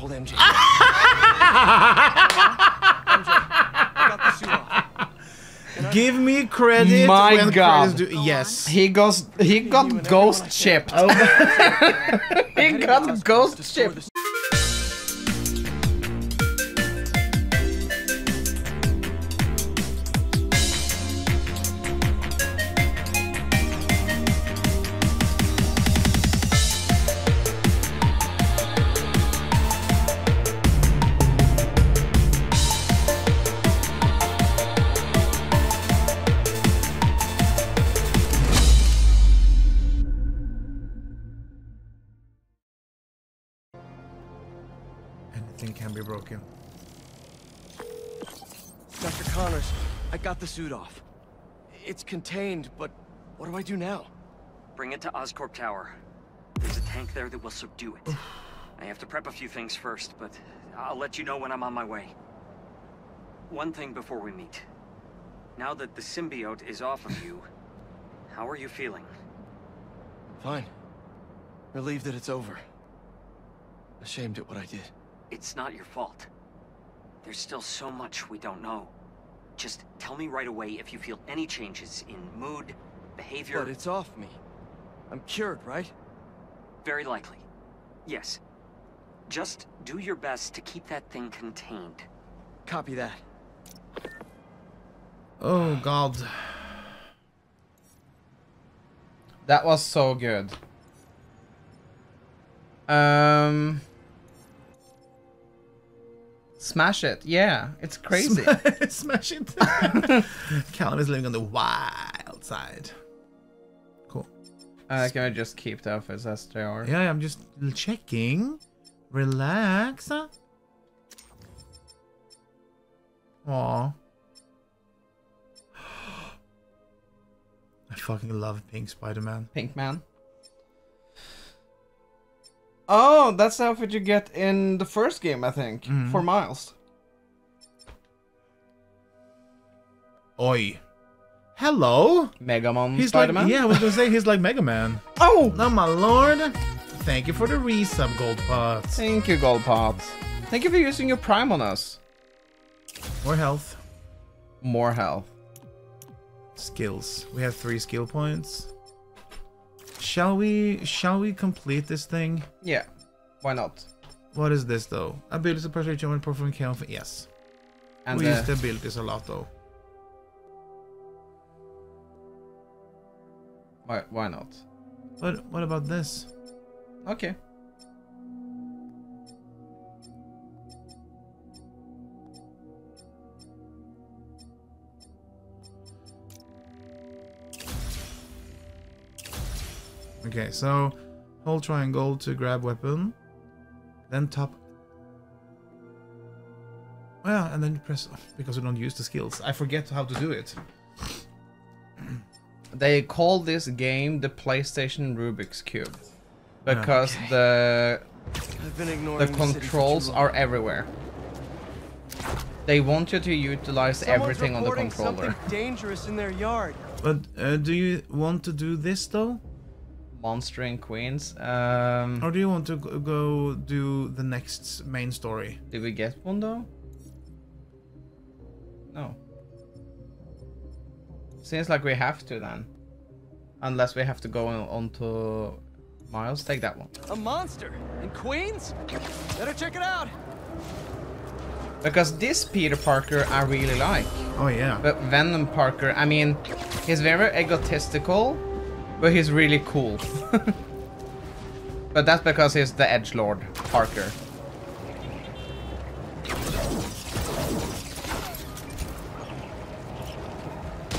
told MJ. MJ, I got the suit off. Give me credit. My when God. credit's. Yes. He goes. He got ghost shipped. he got ghost store suit off. It's contained, but what do I do now? Bring it to Oscorp Tower. There's a tank there that will subdue it. I have to prep a few things first, but I'll let you know when I'm on my way. One thing before we meet. Now that the symbiote is off of you, how are you feeling? Fine. Relieved that it's over. Ashamed at what I did. It's not your fault. There's still so much we don't know. Just tell me right away if you feel any changes in mood, behavior. But it's off me. I'm cured, right? Very likely. Yes. Just do your best to keep that thing contained. Copy that. Oh God. That was so good. Um. Smash it. Yeah, it's crazy. Smash it. Callum is living on the wild side. Cool. Uh, can I just keep the office as they are? Yeah, I'm just checking. Relax. Aw. I fucking love Pink Spider-Man. Pink Man. Oh, that's the outfit you get in the first game, I think, Mhm. for Miles. Oi. Hello? Mega Man He's Spider-Man. like, yeah, I was gonna say he's like Mega Man. Oh, No, my lord. Thank you for the resub, Gold Pot. thank you, Goldpot. Thank you for using your Prime on us. More health. More health. Skills. We have three skill points. Shall we shall we complete this thing? Yeah, why not? What is this though? Abilities to persuade human performing count. Yes. And we use the uh, abilities a lot though. why, why not? But what about this? Okay. Okay, so hold triangle to grab weapon. Then top. Oh, yeah, and then you press because we don't use the skills. I forget how to do it. They call this game the PlayStation Rubik's Cube because Okay. the I've been ignoring the the city for too controls are everywhere. They want you to utilize Someone's everything on the controller. Something dangerous in their yard. But uh, do you want to do this though, Monstering Queens. Um, or do you want to go- go do the next main story? did we get one though? No. Seems like we have to then. Unless we have to go on, on to Miles. Take that one. A monster in Queens? Better check it out. Because this Peter Parker I really like. Oh yeah. But Venom Parker, I mean, he's very egotistical, but he's really cool. but that's because he's the Edge Lord Parker.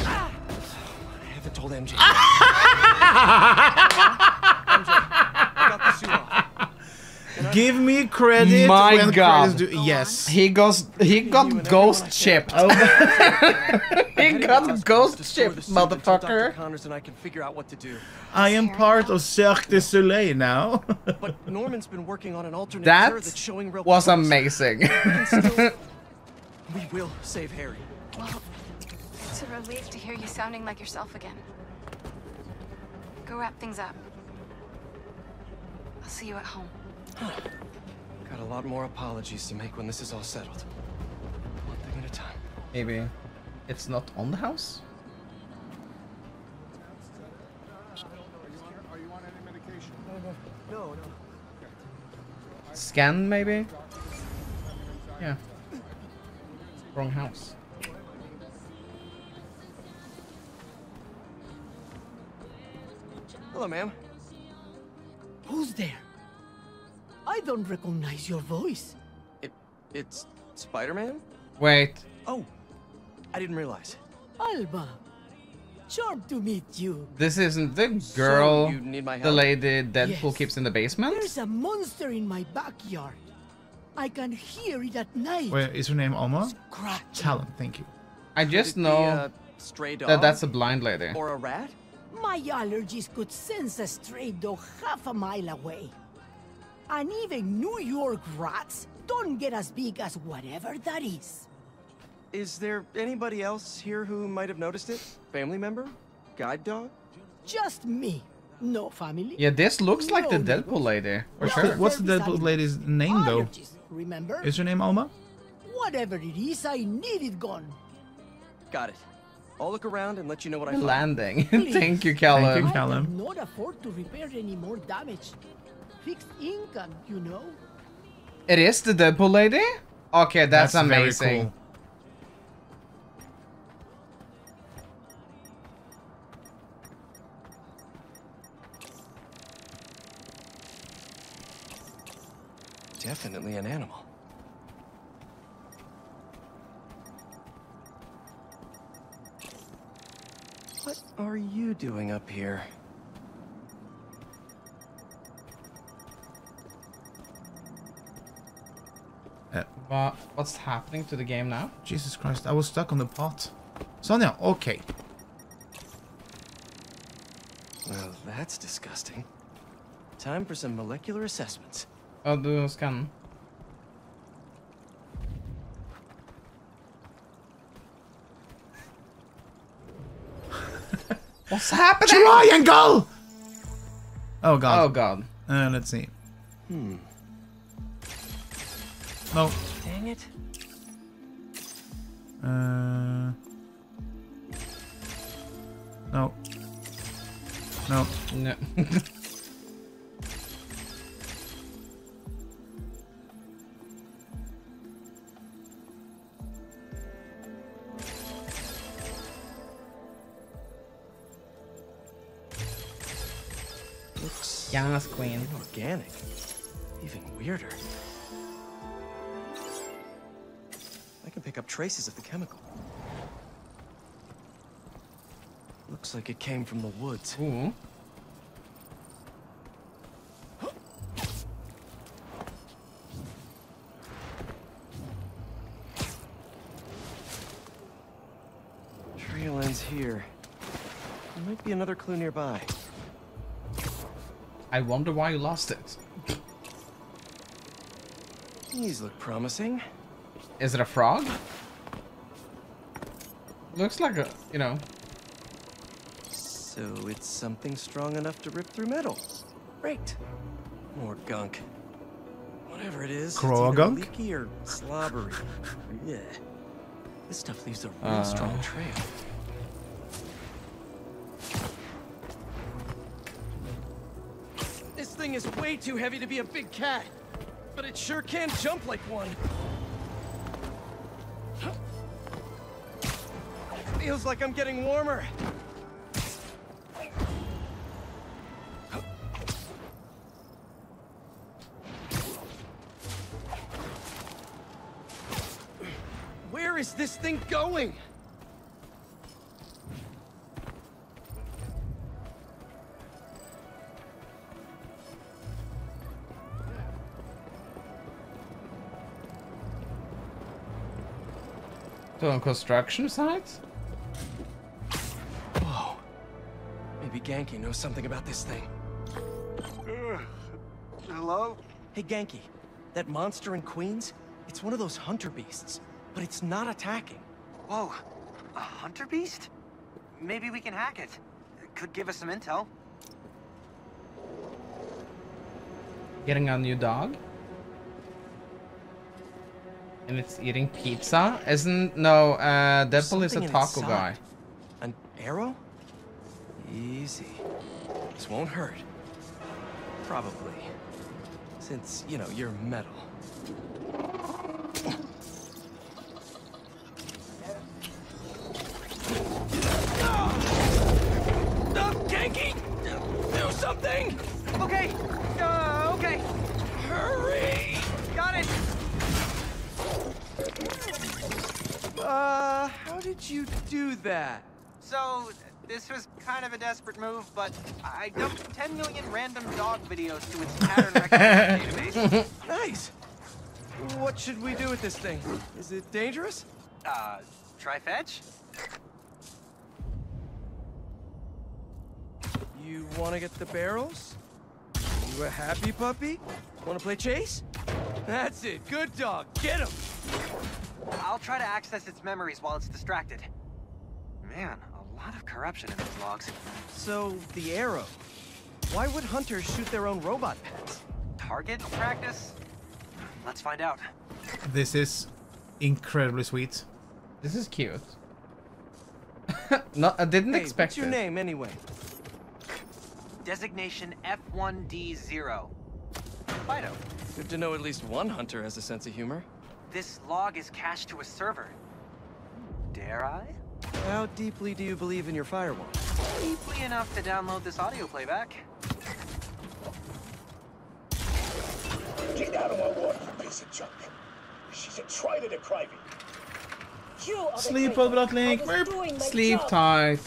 Ah! I haven't told MJ. MJ, I got the suit off. Give me credit. My when God. credit's due. Yes. He goes, he got ghost everyone I shipped. care he got ghost to store shipped, the suit until Dr. motherfucker. Connors and I can figure out what to do. I am part of Cirque du Soleil now. But Norman's been working on an alternate That that's showing real was promise. amazing. We we will save Harry. Well, it's a relief to hear you sounding like yourself again. Go wrap things up. I'll see you at home. Got a lot more apologies to make when this is all settled. One thing at a time. Maybe it's not on the house? Scan, maybe? Yeah. Wrong house. Hello, ma'am. Don't recognize your voice. It, it's Spider-Man? Wait. Oh, I didn't realize. Alba. Charmed to meet you. This isn't the girl, So you need my the lady Deadpool Yes. keeps in the basement? There's a monster in my backyard. I can hear it at night. Wait, is her name Alma? Scratch. Talon, thank you. I just it be know a stray dog that that's a blind lady. or a rat. My allergies could sense a stray dog half a mile away. And even New York rats don't get as big as whatever that is. Is there anybody else here who might have noticed it? Family member? Guide dog? Just me. No family. Yeah, this looks like the No, Deadpool lady, for No. sure. What's the Deadpool lady's name though? Remember? Is her name Alma? Whatever it is, I need it gone. Got it. I'll look around and let you know what I find. Landing. Thank you, Callum. Thank Callum. you. I Callum. cannot afford to repair any more damage. Fixed income, you know. It is the Deadpool lady? Okay, that's, very amazing. cool. Definitely an animal. What are you doing up here? But what's happening to the game now? Jesus Christ, I was stuck on the pot. Sonia, okay. Well, that's disgusting. Time for some molecular assessments. Oh, du scan. What's happening? Triangle! Oh Oh god. Oh god. Uh, let's see. Hmm. No. Dang it. Uh. No. No. No. Looks yes, queen. organic. Even weirder. Pick up traces of the chemical. Looks like it came from the woods. Ooh. Trail ends here. There might be another clue nearby. I wonder why you lost it. These look promising. Is it a frog? Looks like a, you know. So it's something strong enough to rip through metal. Great. More gunk. Whatever it is, it's either Krogunk? leaky or slobbery. yeah. This stuff leaves a real Uh. strong trail. This thing is way too heavy to be a big cat, but it sure can jump like one. Feels like I'm getting warmer. Where is this thing going? To a construction site? Genki knows something about this thing. Hello? Hey, Genki. That monster in Queens? It's one of those hunter beasts, but it's not attacking. Whoa, a hunter beast? Maybe we can hack it. It could give us some intel. Getting a new dog? And it's eating pizza? Isn't no? Uh, Deadpool is a Something taco guy. An arrow? Easy. This won't hurt. Probably. Since, you know, you're metal. Uh, Genki! Do something! Okay. Uh, okay. Hurry! Got it. Uh, how did you do that? So, this was kind of a desperate move, but I dumped 10 million random dog videos to its pattern recognition database. Nice! What should we do with this thing? Is it dangerous? Uh, try fetch? You want to get the barrels? You a happy puppy? Want to play chase? That's it. Good dog. Get him. I'll try to access its memories while it's distracted. Man, lot of corruption in those logs. So, the arrow. Why would hunters shoot their own robot pets? Target practice? Let's find out. This is incredibly sweet. This is cute. no, I didn't Hey, expect what's your it. name anyway? Designation F1D0. Fido. Good to know at least one hunter has a sense of humor. This log is cached to a server. Dare I? How deeply do you believe in your firewall? Deeply enough to download this audio playback. Get out of my water, you piece of junk. She's a traitor to Kraven. You are Sleep, traitor. Old Link. I was doing my Sleep job. tight.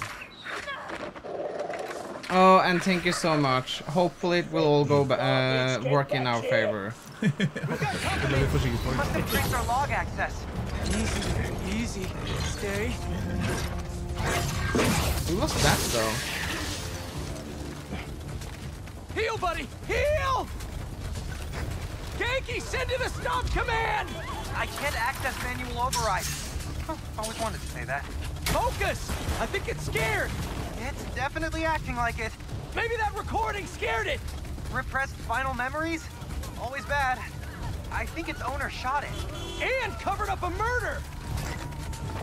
Oh, and thank you so much. Hopefully it will all go uh, work in our favor. Veldig forsiktig på Must have traced our log access. Easy, easy. Stay. Who was that though? Heel, buddy! Heel! Genki, send in a stop command! I can't access manual override. Huh, always wanted to say that. Focus! I think it's scared! It's definitely acting like it. Maybe that recording scared it! Repressed final memories? Always bad. I think its owner shot it. And covered up a murder!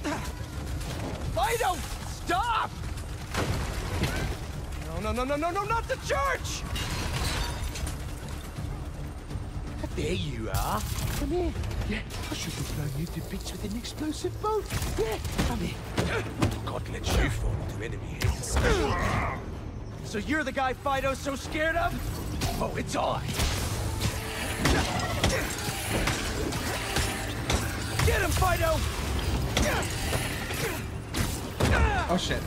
Fido! Stop! No, no, no, no, no, no, not the church! Ah, there you are. Come here. Yeah, I should have blown you to bits with an explosive boat. Yeah, come here. God let you fall into enemy hands. So you're the guy Fido's so scared of? Oh, it's I. Get him, Fido! Oh shit.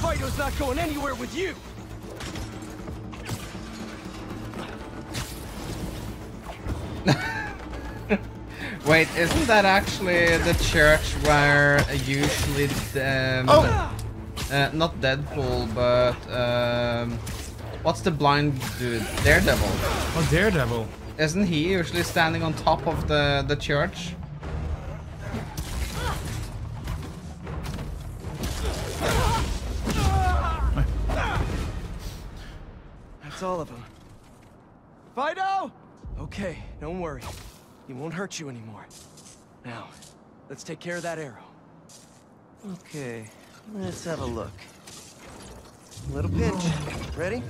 Fido's not going anywhere with you! Wait, isn't that actually the church where usually um, Oh! uh, not Deadpool, but um, what's the blind dude? Daredevil. Oh, Daredevil. Isn't he usually standing on top of the the church? That's all of them. Fido! Okay, don't worry. He won't hurt you anymore. Now, let's take care of that arrow. Okay, let's have a look. Little pinch. Ready?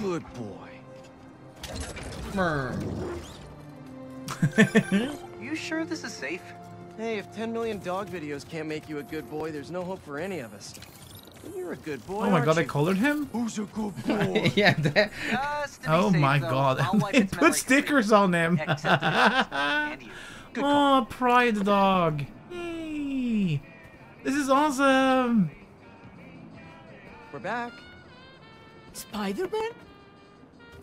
Good boy. Brr. You sure this is safe? Hey, if 10 million dog videos can't make you a good boy, there's no hope for any of us. You're a good boy, Oh my aren't god, I you? colored him? Who's a good boy? yeah, that, Just to be Oh safe, my though, god. I'll They put stickers on him. complete. Except for yours and you. Good call. Oh, Pride Dog. Yay. This is awesome. We're back. Spider-Man?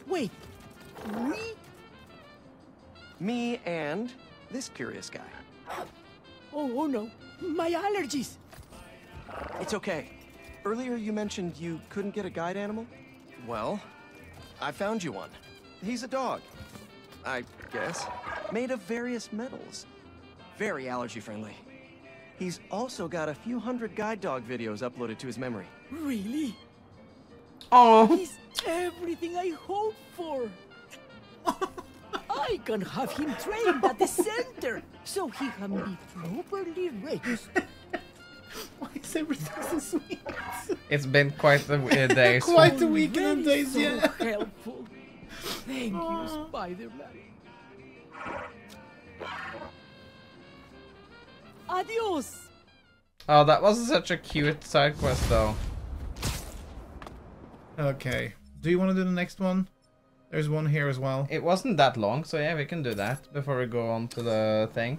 Wait, we? Me and this curious guy. Oh, oh no, my allergies. It's okay. Earlier you mentioned you couldn't get a guide animal? Well, I found you one. He's a dog. I guess. Made of various metals. Very allergy friendly. He's also got a few hundred guide dog videos uploaded to his memory. Really? Oh, He's everything I hoped for. I can have him trained at the center, so he can be properly raised. Why is everything so sweet? it's been quite a uh, day. so- Quite the weekend Very days, so yeah. helpful. Thank you, Spider-Man. Adios. Oh, that was such a cute side quest, though. Okay. Do you want to do the next one? There's one here as well. It wasn't that long, so yeah, we can do that before we go on to the thing.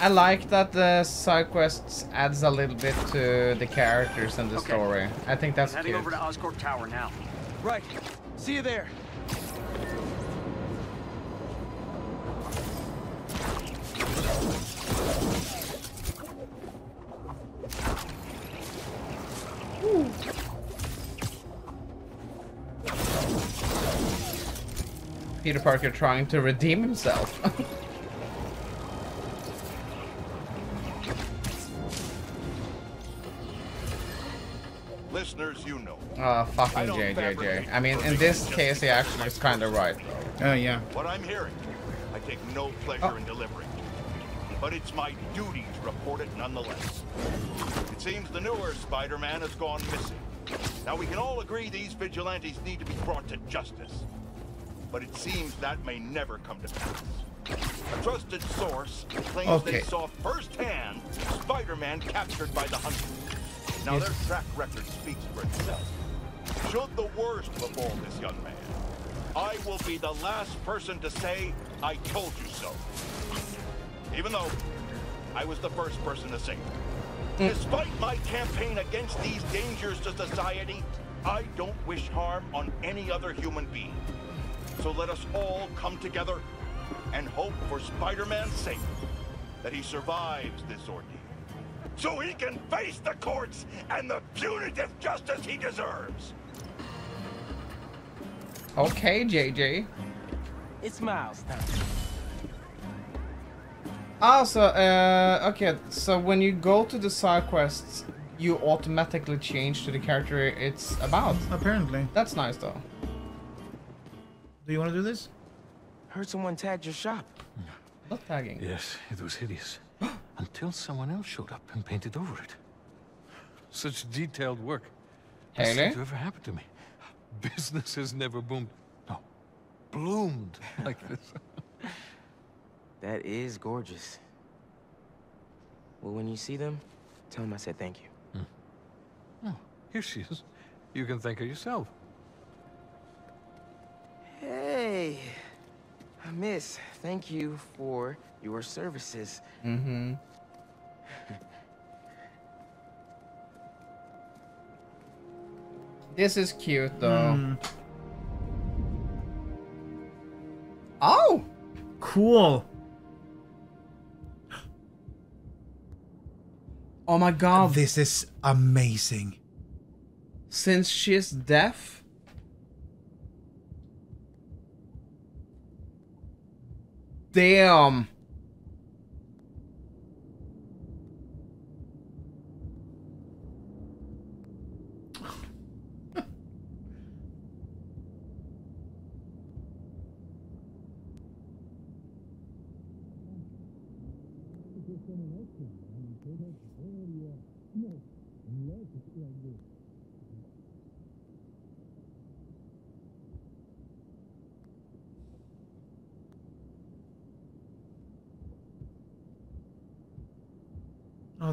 I like that the side quests adds a little bit to the characters and the Okay. story. I think that's Heading cute. over to Oscorp Tower now. Right. See you there. Peter Parker trying to redeem himself. Listeners, you know. Ah, fucking JJJ. I mean, in this case, he actually is kind of right. Oh, yeah. What I'm hearing, I take no pleasure in delivering. But it's my duty to report it nonetheless. It seems the newer Spider-Man has gone missing. Now we can all agree these vigilantes need to be brought to justice. But it seems that may never come to pass. A trusted source claims Okay. they saw firsthand Spider-Man captured by the Hunters. Now their track record speaks for itself. Should the worst befall this young man, I will be the last person to say, I told you so. Even though I was the first person to say it. Hmm. Despite my campaign against these dangers to society, I don't wish harm on any other human being. So let us all come together and hope for Spider-Man's sake that he survives this ordeal. So he can face the courts and the punitive justice he deserves. Okay, JJ. It's Miles time. Also, uh, okay, so when you go to the side quests, you automatically change to the character it's about. Apparently. That's nice, though. Do you want to do this? Heard someone tagged your shop. Not tagging. Yes, it was hideous. Until someone else showed up and painted over it. Such detailed work. Nothing Hailey? to ever happen to me. Business has never boomed. No, bloomed like this. That is gorgeous. Well, when you see them, tell them I said thank you. Hmm. Oh, here she is. You can thank her yourself. Hey, Miss, thank you for your services. Mm-hmm. This is cute, though. Hmm. Oh! Cool. Oh my god. This is amazing. Since she's deaf... Damn.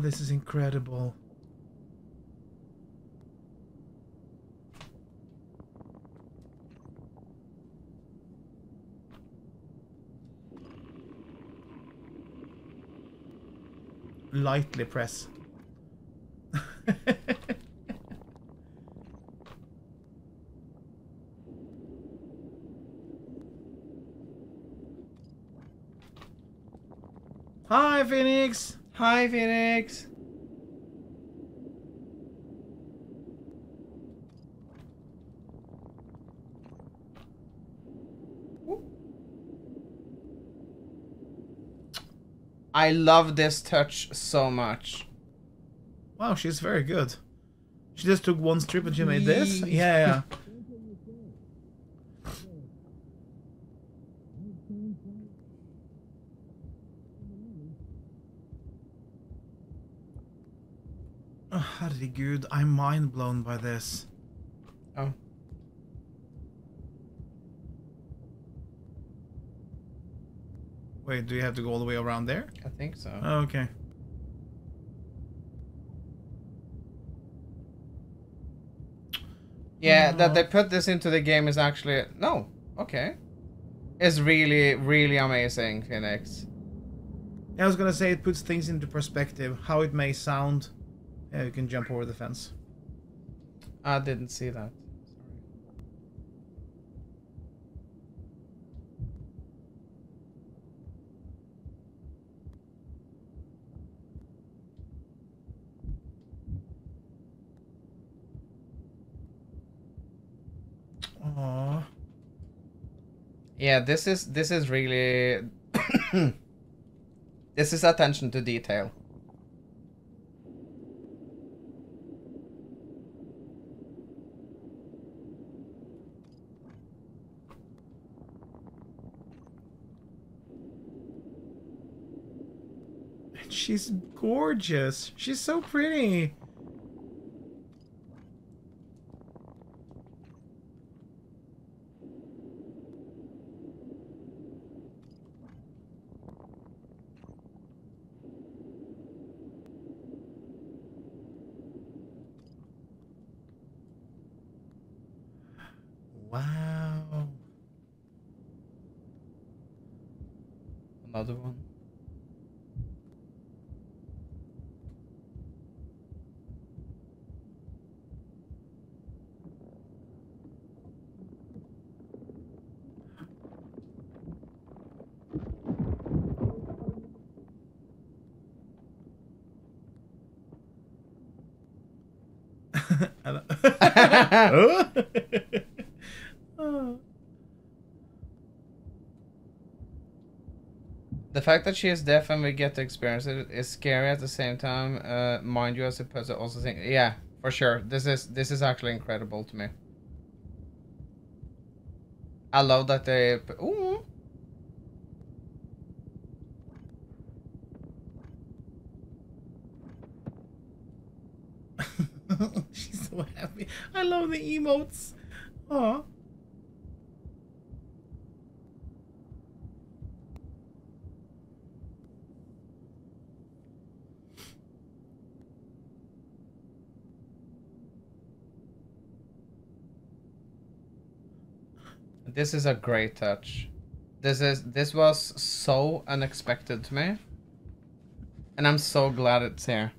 This is incredible. Lightly press. Hi, Phoenix. Hi, Phoenix. I love this touch so much. Wow, she's very good. She just took one strip and she made this? Yeah, yeah. herregud, I'm mind blown by this. Oh. Wait, do you have to go all the way around there? I think so. Oh, okay. Yeah, that they put this into the game is actually no. Okay, it's really really amazing, Phoenix. Yeah, I was gonna say it puts things into perspective, how it may sound. Yeah, you can jump over the fence. I didn't see that. Aww. Yeah, this is this is really this is attention to detail. She's gorgeous. She's so pretty. Wow. Another one. I don't- Oh. The fact that she is deaf and we get to experience it is scary at the same time. Uh, mind you, I suppose I also think, yeah, for sure. This is this is actually incredible to me. I love that they. Ooh. She's so happy. I love the emotes. Aw. This is a great touch. This is this was so unexpected to me. And I'm so glad it's here.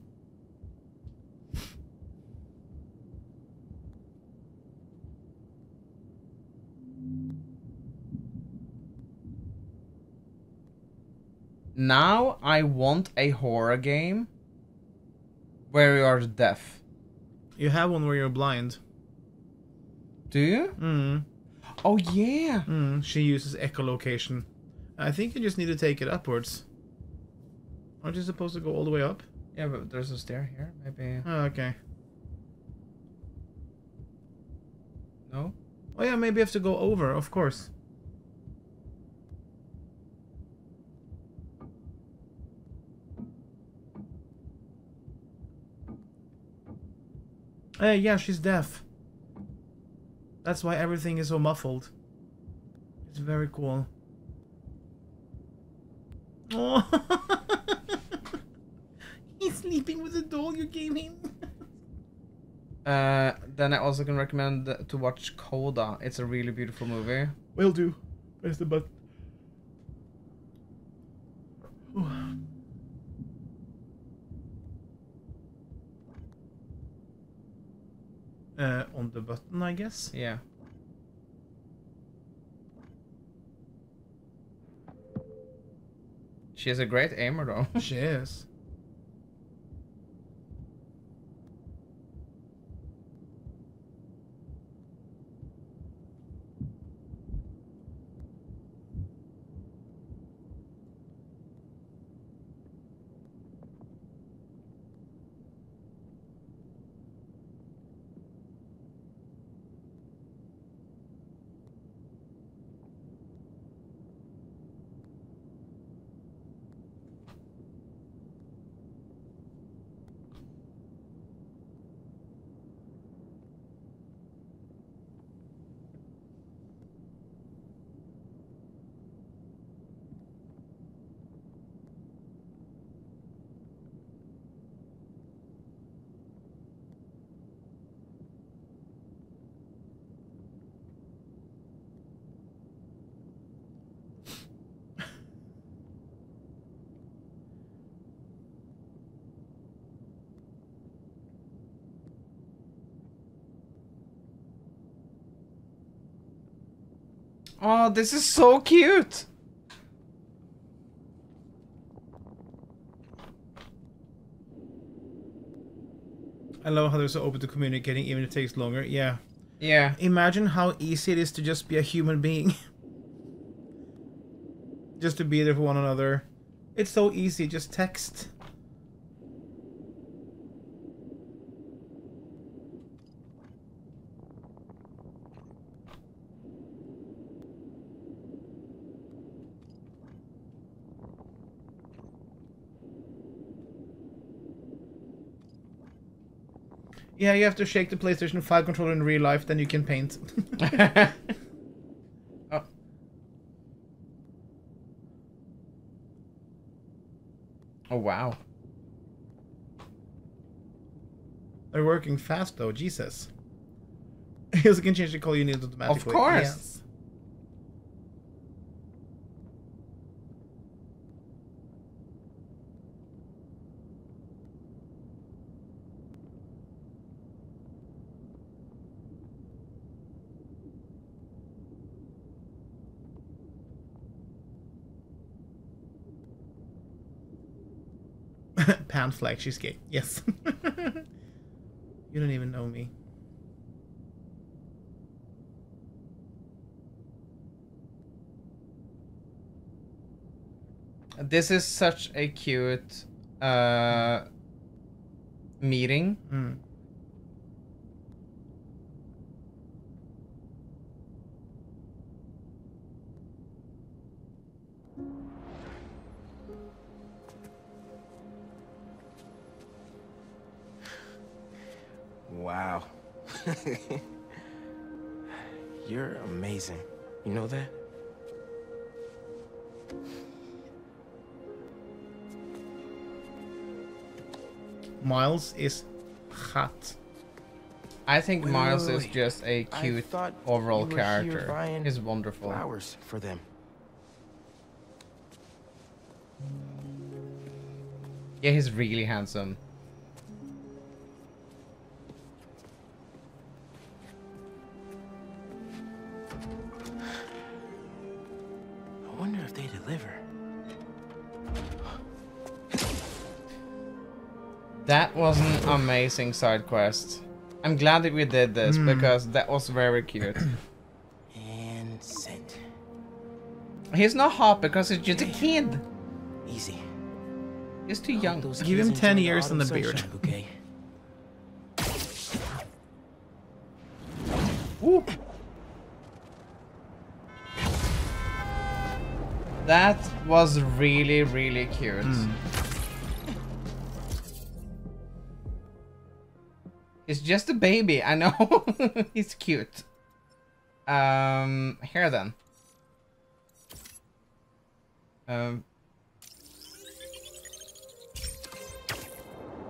Now I want a horror game where you are deaf. You have one where you're blind. Do you? Mm. Oh yeah. Mm. She uses echolocation. I think you just need to take it upwards. Aren't you supposed to go all the way up? Yeah, but there's a stair here. Maybe. Oh, okay. No? Oh yeah, maybe you have to go over, of course. Uh, yeah, she's deaf. That's why everything is so muffled. It's very cool. Oh, he's sleeping with the doll you gave him. Uh, then I also can recommend to watch Coda. It's a really beautiful movie. Will do. Where's the button? Uh, on the button, I guess. Yeah. She is a great aimer, though. She is. Oh, this is so cute. I love how they're so open to communicating, even if it takes longer. Yeah. Yeah. Imagine how easy it is to just be a human being. just to be there for one another. It's so easy, just text. Yeah, you have to shake the PlayStation 5 controller in real life, then you can paint. oh. Oh, wow. They're working fast though, Jesus. You also can change the color unit automatically. Of course. Yes. Flag, she's gay. Yes. you don't even know me. This is such a cute uh, meeting. Mm. You're amazing. You know that? Miles is hot. I think Wait, Miles wait, is wait. just a cute overall you were here character. He's wonderful. Flowers for them. Yeah, he's really handsome. Amazing side quest. I'm glad that we did this Hmm. because that was very cute. And sent. He's not hot because he's just a kid. Easy. He's too young. Those Give him 10 years and the autumn beard. sunshine bouquet. Ooh. That was really, really cute. Hmm. He's just a baby, I know. He's cute. Um, here then. Um,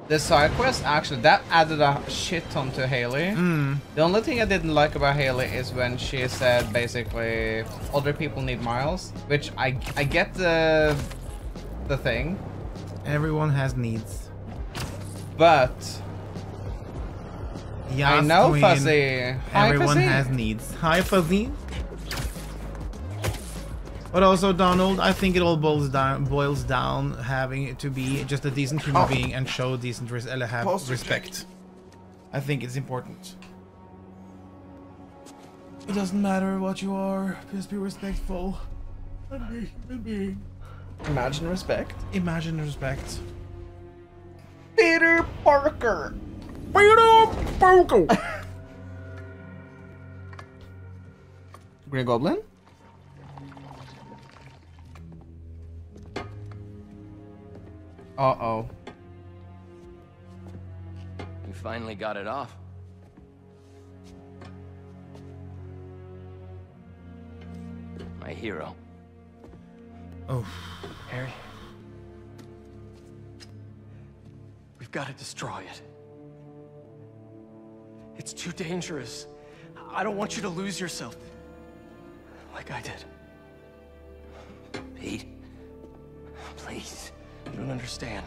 the side quest actually that added a shit ton to Hailey. Mm. The only thing I didn't like about Hailey is when she said basically other people need miles, which I I get the the thing, Everyone has needs. but Yes, I know queen. Fuzzy. Hi, Everyone Fuzzy. has needs. Hi, Fuzzy. But also, Donald, I think it all boils down boils down having to be just a decent human Oh. being and show decent res- uh, have Poster respect. I think it's important. It doesn't matter what you are, just be respectful. And be a human being. Imagine respect. Imagine respect. Peter Parker. Peter Parker. Green Goblin. Uh oh. You finally got it off. My hero. Oh. Harry. We've got to destroy it. It's too dangerous. I don't want you to lose yourself. Like I did. Pete. Please. You don't understand.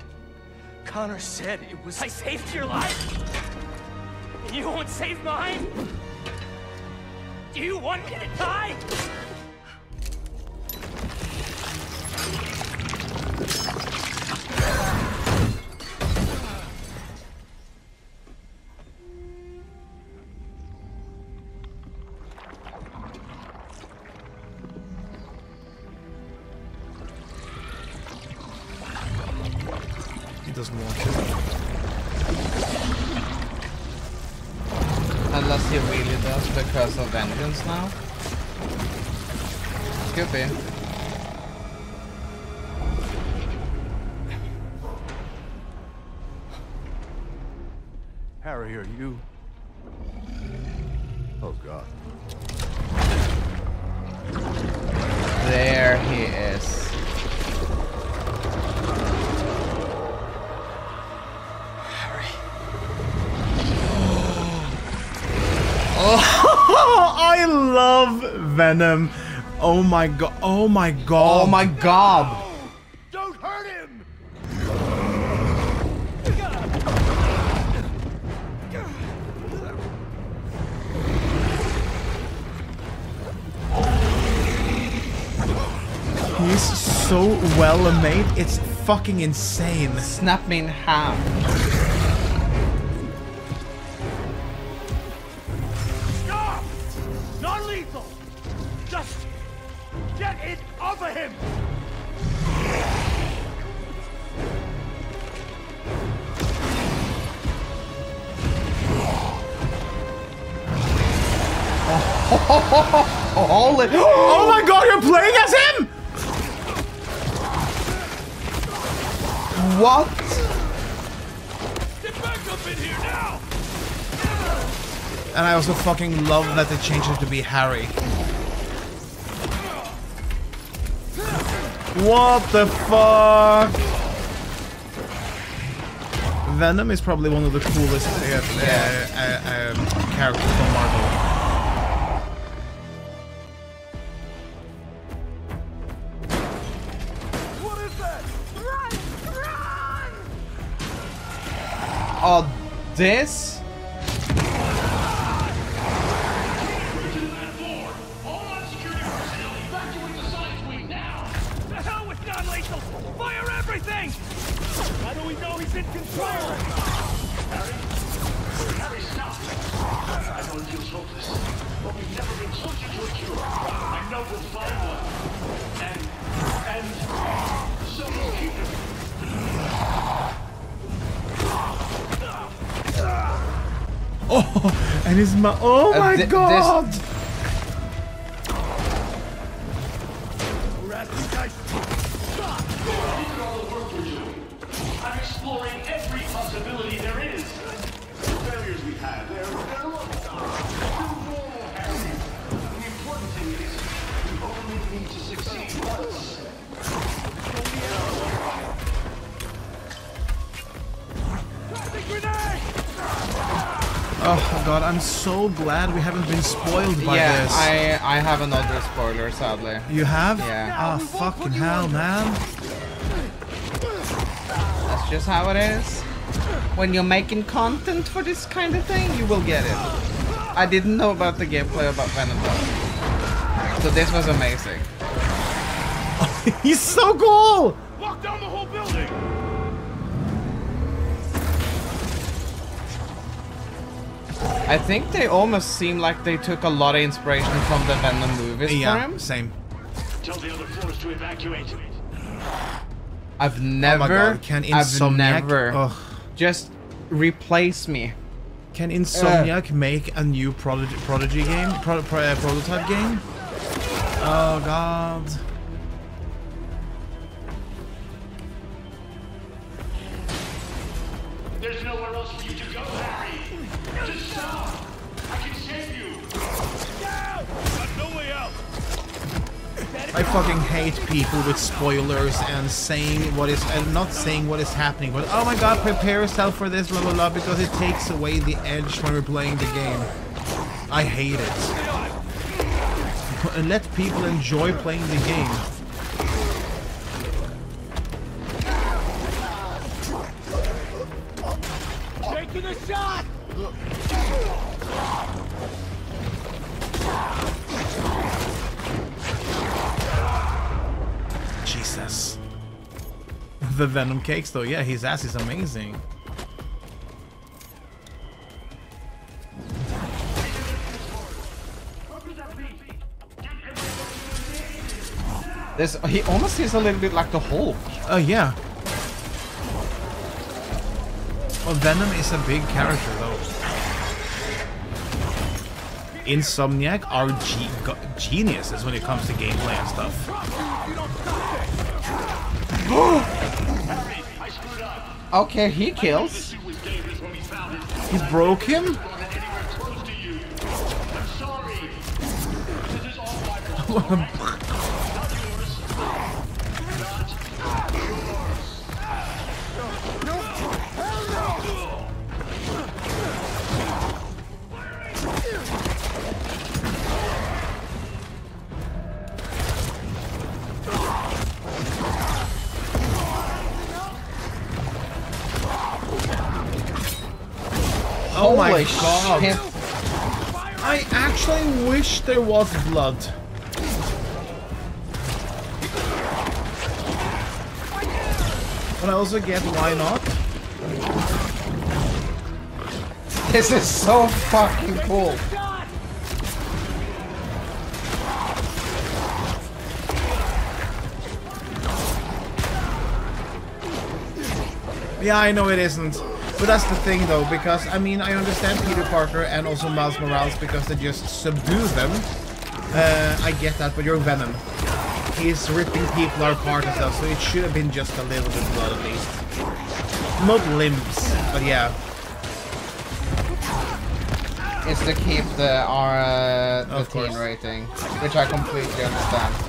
Connor said it was... I saved your life? And you won't save mine? Do you want me to die? Now. Could be. Love Venom. Um, oh my god. Oh my god. Oh my god. Don't hurt him! He's so well made. It's fucking insane. Snap me in half. Holy. Oh my god, you're playing as him! What? Get back up in here now! And I also fucking love that they changed it to be Harry. What the fuck? Venom is probably one of the coolest uh, uh, uh, um, characters from Marvel. Oh, this? Oh, ma- Oh my this- god! So glad we haven't been spoiled by yeah, this. I I have another spoiler, sadly. You have? Yeah. Ah, fucking hell, man. That's just how it is. When you're making content for this kind of thing, you will get it. I didn't know about the gameplay about Venom. So this was amazing. He's so cool! I think they almost seem like they took a lot of inspiration from the Venom movies for Yeah, him. same. Tell the other floors to evacuate. I've never, oh my god, can I've never, Ugh. just replace me. Can Insomniac make a new Prodigy, Prodigy game? Pro, pro, uh, prototype game? Oh god. There's nowhere else for you I fucking hate people with spoilers and saying what is and not saying what is happening, but oh my god, prepare yourself for this, blah blah blah, because it takes away the edge when we're playing the game. I hate it. Let people enjoy playing the game. The Venom cakes though, yeah, his ass is amazing. This he almost is a little bit like the Hulk. Oh yeah. Well, Venom is a big character, though. Insomniac are ge- geniuses when it comes to gameplay and stuff. Okay, he kills. He broke him? my god. I actually wish there was blood. But I also get why not. This is so fucking cool. Yeah, I know it isn't. But that's the thing though, because I mean I understand Peter Parker and also Miles Morales because they just subdue them. Uh, I get that, but you're Venom. He's ripping people apart and stuff, so it should have been just a little bit blood at least. Not limbs, but yeah. It's to keep the R uh, the teen rating, which I completely understand.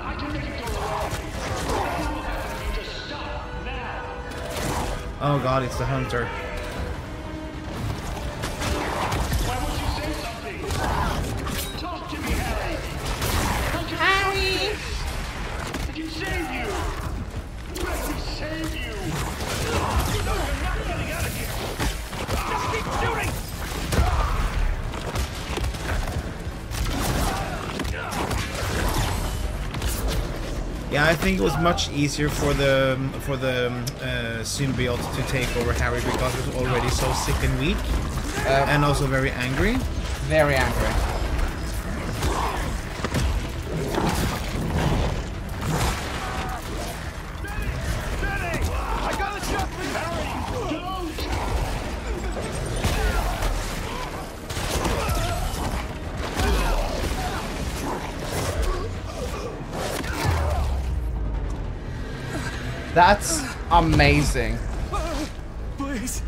Oh god, it's the hunter. I think it was much easier for the for the um, uh, symbiote to take over Harry because he was already so sick and weak, Uh, and also very angry. Very angry. That's amazing. Please.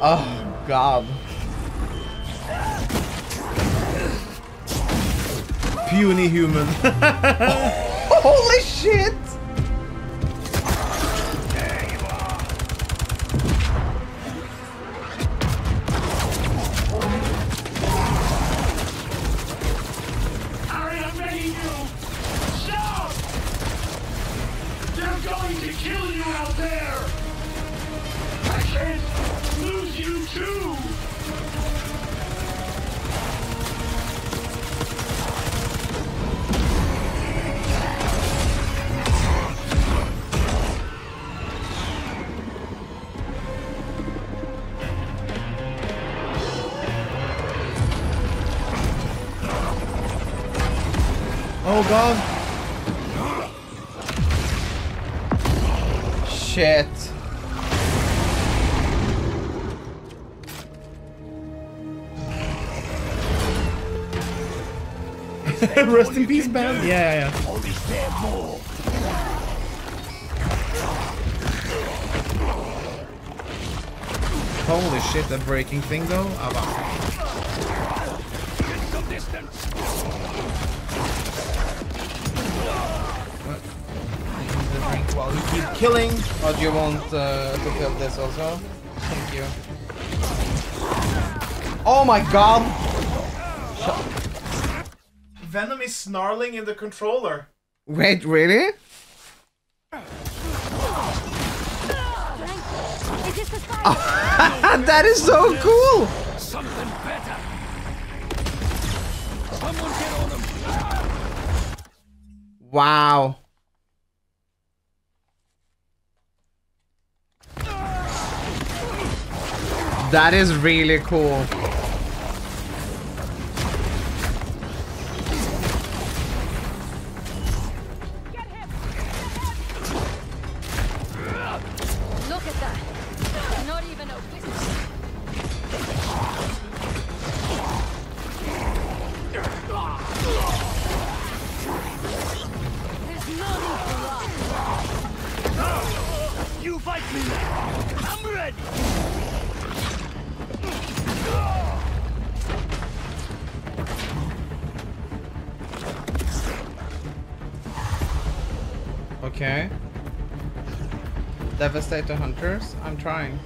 Oh god. Puny human. Holy shit! Oh god. Shit. Rest in peace, man. Yeah, yeah. Holy shit, that breaking thing though. Ah, killing. Oh, do you want uh, to kill this also? Thank you. Oh my god! Venom is snarling in the controller. Wait, really? This is fine. that is so cool! Something better. Someone get on him. Wow. That is really cool. I'm trying.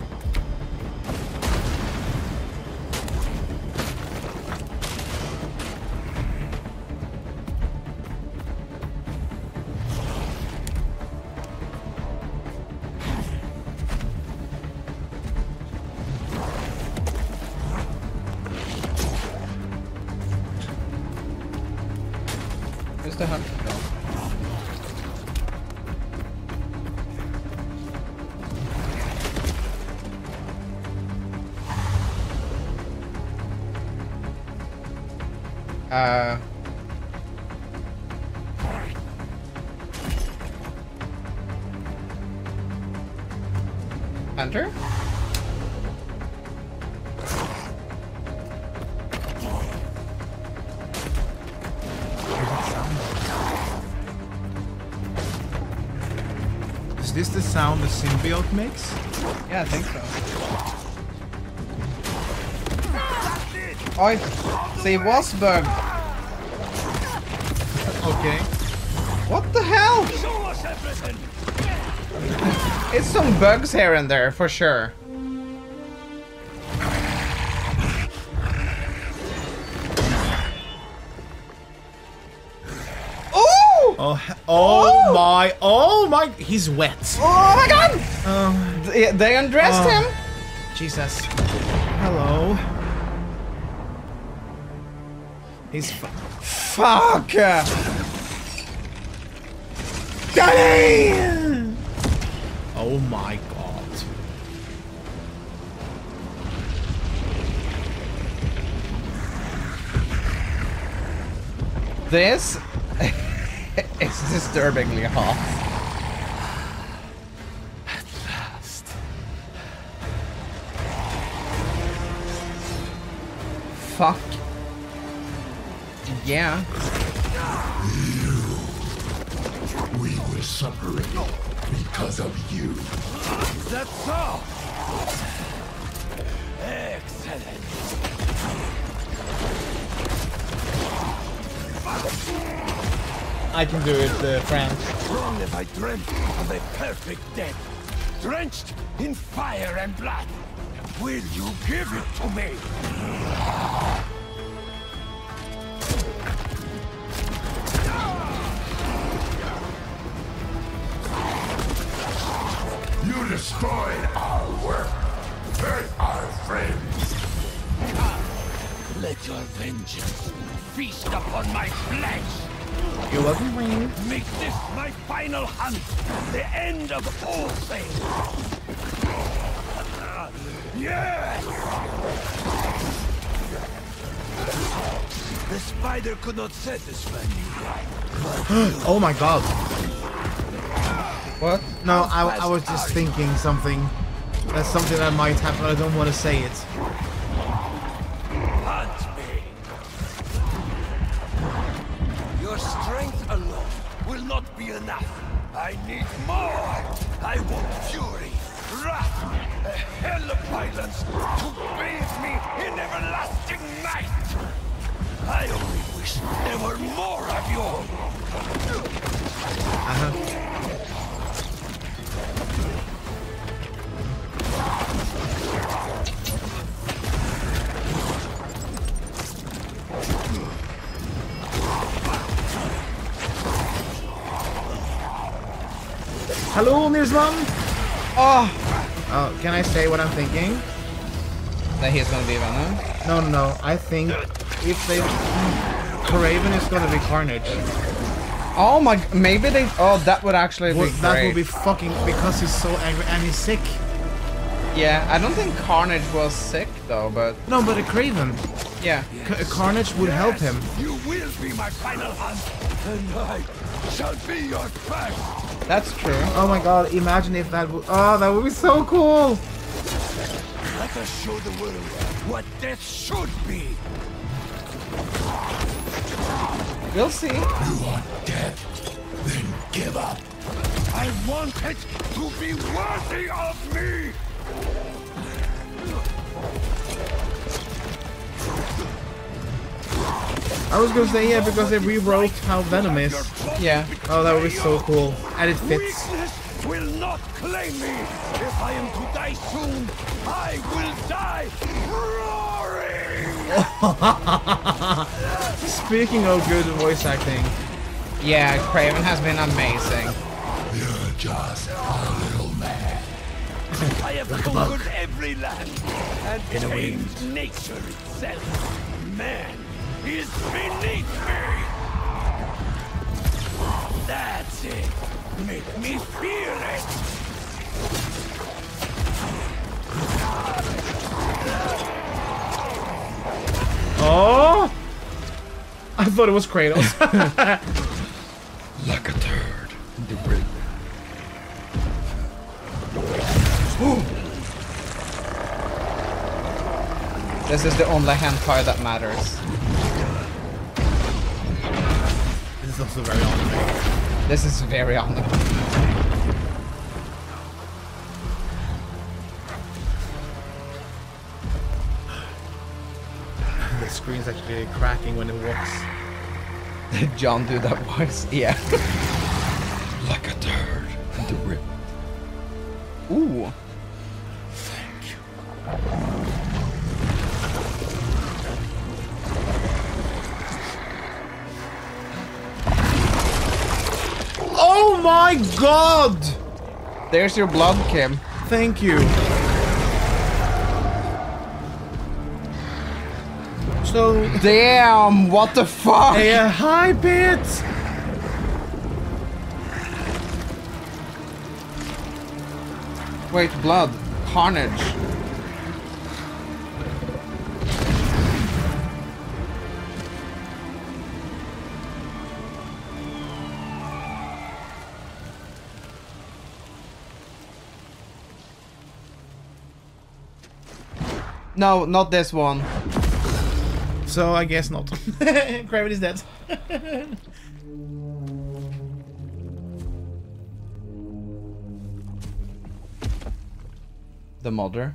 Where's the hunter? Uh. Hunter? Is this the sound the symbiote makes? Yeah, I think so. Oi! See, was bug. Okay. What the hell? Show us everything. It's some bugs here and there, for sure. Ooh! Oh, he- oh, my, oh my, he's wet. Oh my god! Oh, They, they undressed Oh. him? Jesus. Hello. He's. Fu- Fuck! Danny! oh my god. This is disturbingly hot. Fuck. Yeah. We were separated because of you. That's all. Excellent. I can do it, uh, Frank. Long have I dreamt of a perfect death, drenched in fire and blood. Will you give it to me? Feast upon my flesh. You're welcome, Rain. Make this my final hunt, the end of all things. Yes! The spider could not satisfy me. oh my god. What? No, I, I was just thinking something. That's something that might happen. I don't want to say it. Enough. I need more. I want fury, wrath, a hell of violence to bathe me in everlasting night. I only wish there were more of you. Uh-huh. Hello, Nilsman. Oh, Uh, can I say what I'm thinking? That he's gonna be Venom? No, no, no. I think if they... Kraven is gonna be Carnage. Oh my, maybe they, oh that would actually Well, be that great. would be fucking... Because he's so angry and he's sick. Yeah, I don't think Carnage was sick though, but No, but a Kraven. yeah. C- Carnage would help him. You will be my final hunt, and I shall be your friend. That's true. Oh my god, imagine if that would... Oh, ah, that would be so cool! Let us show the world what death should be. We'll see. You want death? Then give up. I want it to be worthy of me. I was gonna say yeah, because they rewrote how Venom is. Yeah. Oh, that would be so cool. And it fits. Weakness will not claim me. If I am to die soon, I will die roaring. Speaking of good voice acting, Yeah, Kraven has been amazing. You're just a little man. I have conquered every land and tamed nature itself. Man is beneath me. That's it. Make me feel it. Oh! I thought it was Kratos. Like a turd in the river. This is the only hentai that matters. Is also very anime. This is very on The screen's actually cracking when it walks. Did John do that voice? Yeah. Like a turd in the river. Ooh. God! There's your blood, Kim. Thank you. So, Damn, what the fuck? a uh, high bit. Wait, blood. Carnage. No, not this one. So I guess not. Kraven is dead. The mother.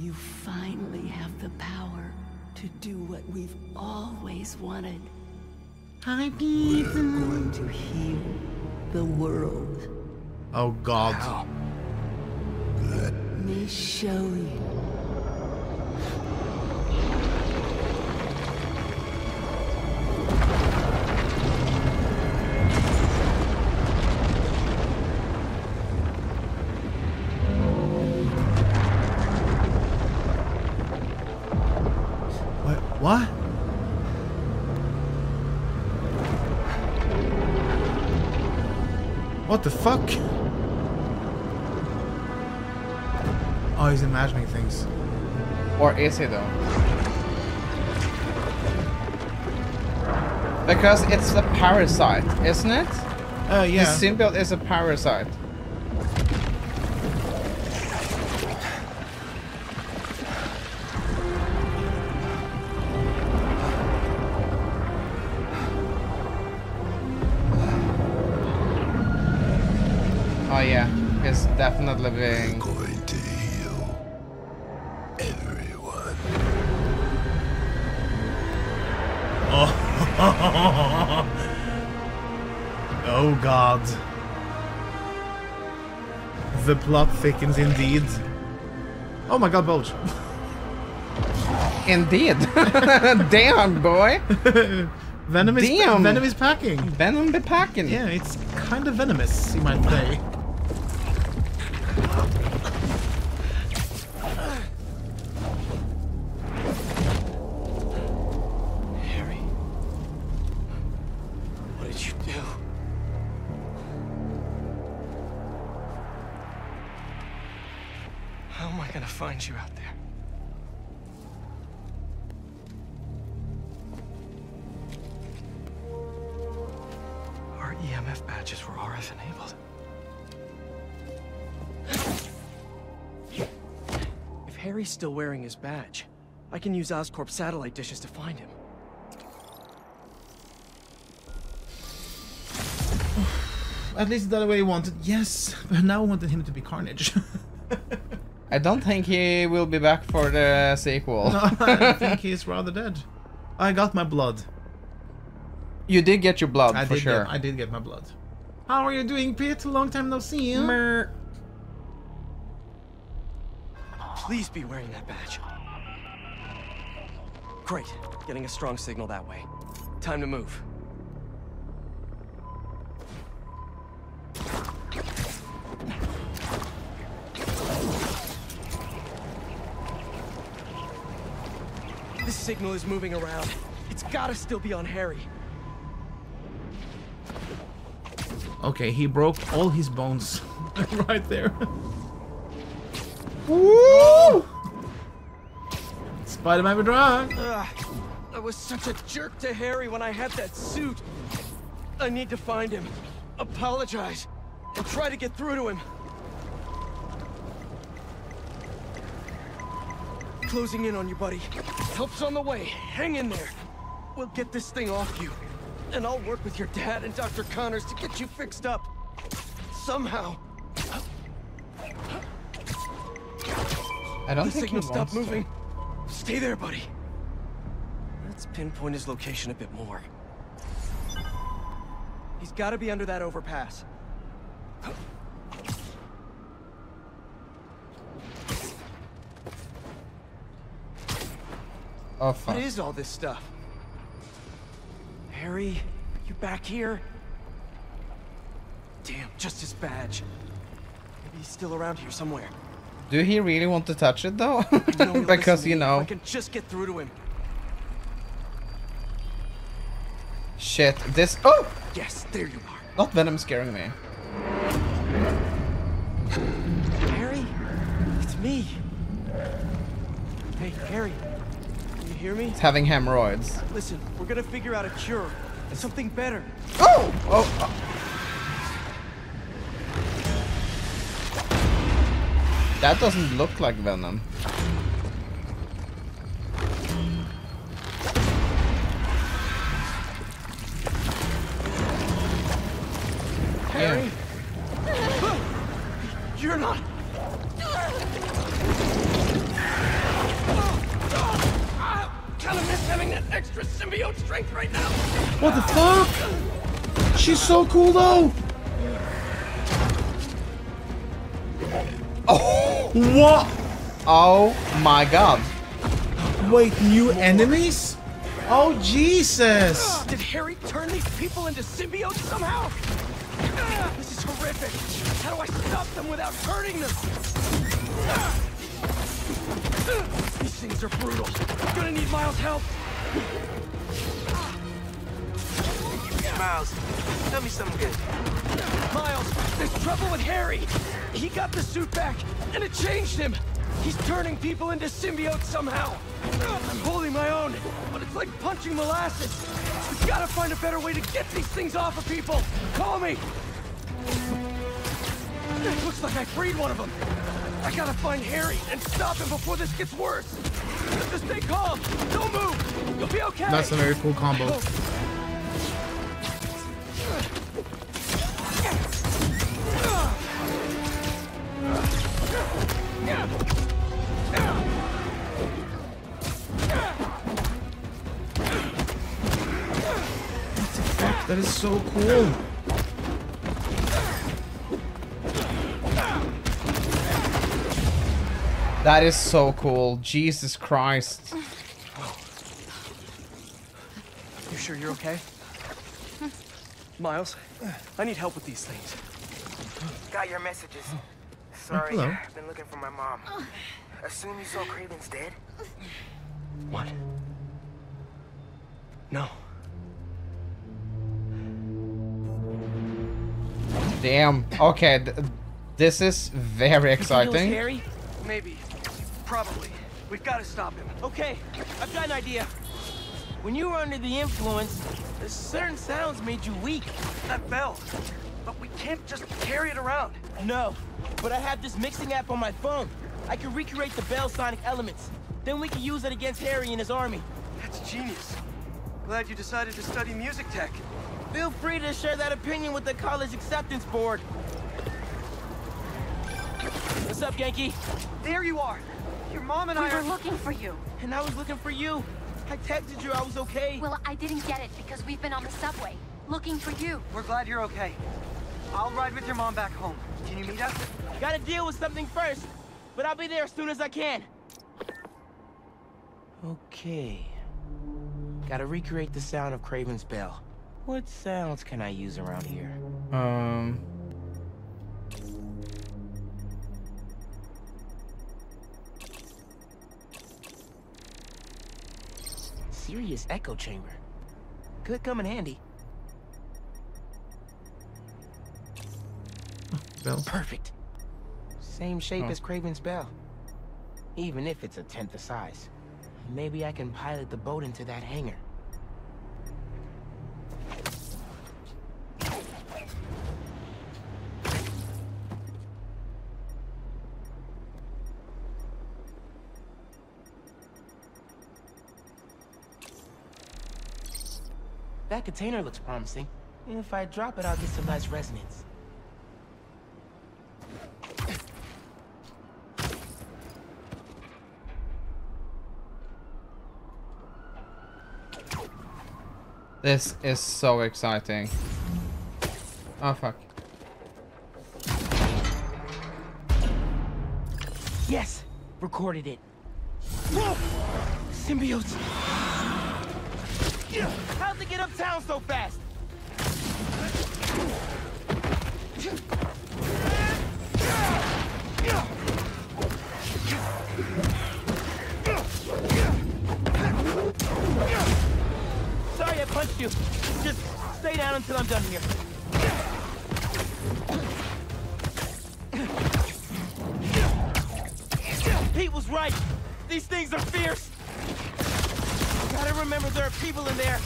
You finally have the power to do what we've always wanted. Hi, We're going to heal the world. Oh god. Let me show you. What the fuck? Oh, he's imagining things. Or is he though? Because it's a parasite, isn't it? Uh, The yeah. symbiote is a parasite. It's definitely being. Going to heal everyone. Oh. oh god. The plot thickens indeed. Oh my god, Bulge. Indeed. Damn, boy. Venom is Damn. Venom is packing. Venom be packing. Yeah, it's kind of venomous, you might say. Still wearing his badge, I can use Oscorp satellite dishes to find him. At least that's the way he wanted. Yes, but now I wanted him to be Carnage. I don't think he will be back for the sequel. no, I think he's rather dead. I got my blood. You did get your blood I for did sure. Get, I did get my blood. How are you doing, Pete? Long time no see. Huh? Mer- Please be wearing that badge. Great. Getting a strong signal that way. Time to move. This signal is moving around. It's gotta still be on Harry. Okay, he broke all his bones right there. Woo! Spider-Man with drunk. Ugh, I was such a jerk to Harry when I had that suit. I need to find him, apologize, and try to get through to him. Closing in on you, buddy. Help's on the way. Hang in there. We'll get this thing off you. And I'll work with your dad and Dr. Connors to get you fixed up. Somehow. I don't the think he signal stopped wants to. Stay there, buddy. Let's pinpoint his location a bit more. He's got to be under that overpass. Oh fuck. What is all this stuff? Harry, you back here? Damn, just his badge. Maybe he's still around here somewhere. Do he really want to touch it though? Because you know. I can just get through to him. Shit. This. Oh! Yes, there you are. Not Venom scaring me. Harry, it's me. Hey, Harry, can you hear me? It's having hemorrhoids. Listen, we're gonna figure out a cure. Something better. Oh! Oh! oh. That doesn't look like Venom. Harry? You're not. Kind of miss having that extra symbiote strength right now. What the fuck? She's so cool though. What? Oh my god. Wait, new enemies? Oh Jesus! Ah, did Harry turn these people into symbiotes somehow? Ah, this is horrific. How do I stop them without hurting them? Ah, these things are brutal. I'm gonna need Miles' help. Miles, tell me something good. Miles, there's trouble with Harry. He got the suit back, and it changed him. He's turning people into symbiotes somehow. I'm holding my own, but it's like punching molasses. We've got to find a better way to get these things off of people. Call me. It looks like I freed one of them. I gotta find Harry and stop him before this gets worse. Just stay calm. Don't move. You'll be okay. That's a very cool combo. Oh. That is so cool. That is so cool. Jesus Christ. You sure you're okay? Miles, I need help with these things. Got your messages. Sorry, hello. I've been looking for my mom. Assume you saw Kraven's dead? What? No. Damn. Okay, th this is very exciting. Harry? Maybe. Probably. We've got to stop him. Okay, I've got an idea. When you were under the influence, certain sounds made you weak. That bell. But we can't just carry it around. No, but I have this mixing app on my phone. I can recreate the bell sonic elements. Then we can use it against Harry and his army. That's genius. Glad you decided to study music tech. Feel free to share that opinion with the college acceptance board. What's up, Ganke? There you are. Your mom and We I were are... looking for you. And I was looking for you. I texted you I was okay. Well, I didn't get it because we've been on the subway, looking for you. We're glad you're okay. I'll ride with your mom back home. Can you meet us? Gotta deal with something first, but I'll be there as soon as I can. Okay. Gotta recreate the sound of Kraven's bell. What sounds can I use around here? Um. Serious echo chamber. Could come in handy. Bell. Perfect. Same shape Oh. as Kraven's bell. Even if it's a tenth the size. Maybe I can pilot the boat into that hangar. That container looks promising. If I drop it, I'll get some nice resonance. This is so exciting. Oh fuck. Yes! Recorded it. Whoa! Symbiotes! How'd they get uptown so fast? Punched you. Just stay down until I'm done here. Pete was right. These things are fierce. Gotta remember there are people in there.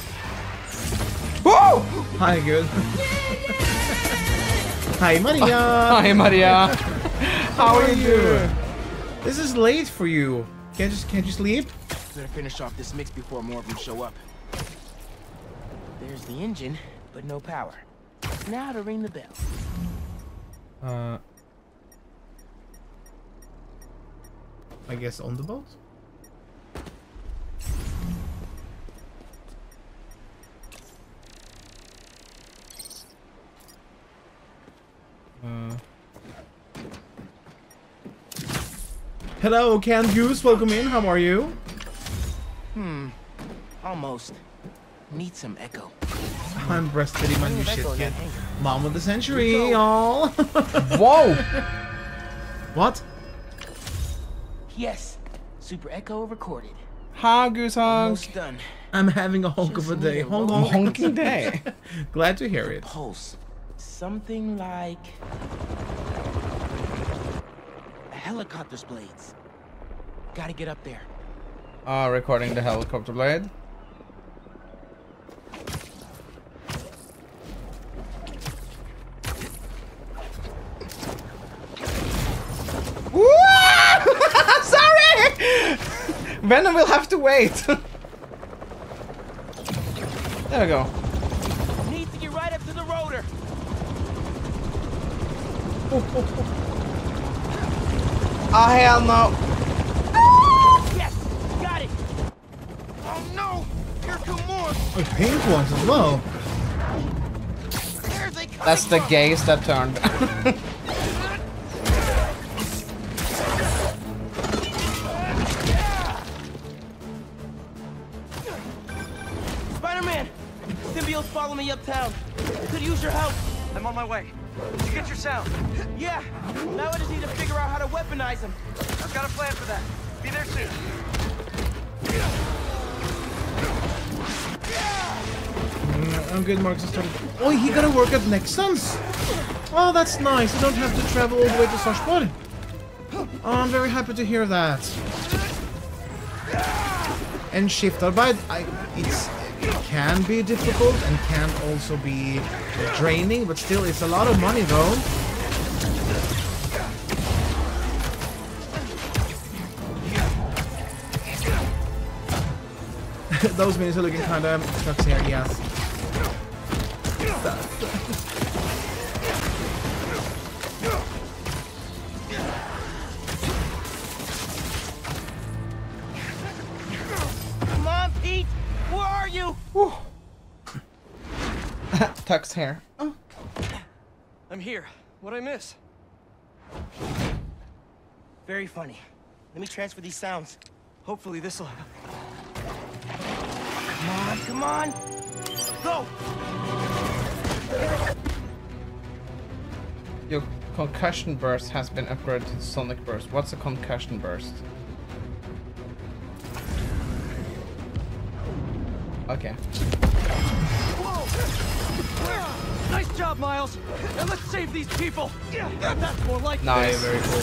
Whoa! Hi, good. Hi, Maria. Hi, Maria. How are you? This is late for you. Can't just can't you sleep? Better finish off this mix before more of them show up. There's the engine, but no power. Now to ring the bell. Uh, I guess on the boat. Uh. Hello, Can Goose. Welcome in. How are you? Hmm. Almost. Need some echo. I'm breastfeeding my new shit on kid. Mom of the century, Here we go. y'all. Whoa! what? Yes. Super echo recorded. Hi, Goose Honk. Almost done. I'm having a honk of a day. Honk honk. Honking day. Glad to hear it. Pulse. Something like a helicopter's blades. Gotta get up there. Uh, recording the helicopter blade. Sorry! Venom will have to wait. there we go. Need to get right up to the rotor. Oh, hell no. Yes, got it. Oh no! Here come more. Oh, pink ones as well. Where are they coming That's the from? gaze that turned. follow me uptown. Could use your help. I'm on my way. Did you get your sound? Yeah. Now I just need to figure out how to weaponize them. I've got a plan for that. Be there soon. Mm, I'm good, Marcus. Started. Oh, he gotta work at Nexans. Oh, that's nice. You don't have to travel all the way to Sarpsborg. Oh, I'm very happy to hear that. And skiftarbeit, I, it's, it can be difficult and can also be draining, but still, it's a lot of money though. Those minis are looking kinda stuck here, yes. Tuck's hair. Oh. I'm here. What'd I miss? Very funny. Let me transfer these sounds. Hopefully this'll help. Come on, come on. Go. Your concussion burst has been upgraded to sonic burst. What's a concussion burst? Okay. Job, Miles. Now let's save these people. That's more like Nice. very cool.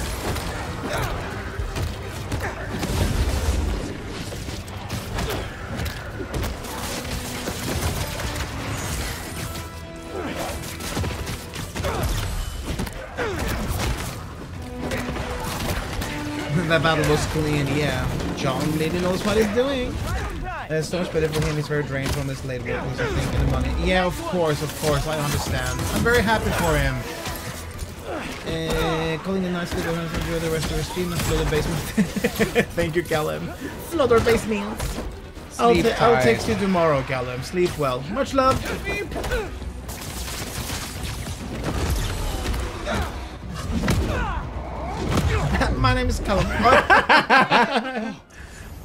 that battle was clean, yeah. John Lady knows what he's doing. Uh, so much better for him, he's very drained from his late work, I think, in the money. Yeah, of course, of course, I understand. I'm very happy for him. Uh, calling a nice little hands enjoy the rest of your stream and flood the basement. Thank you, Callum. Flood our basements. I'll, Sleep ta- I'll text you tomorrow, Callum. Sleep well. Much love. My name is Callum.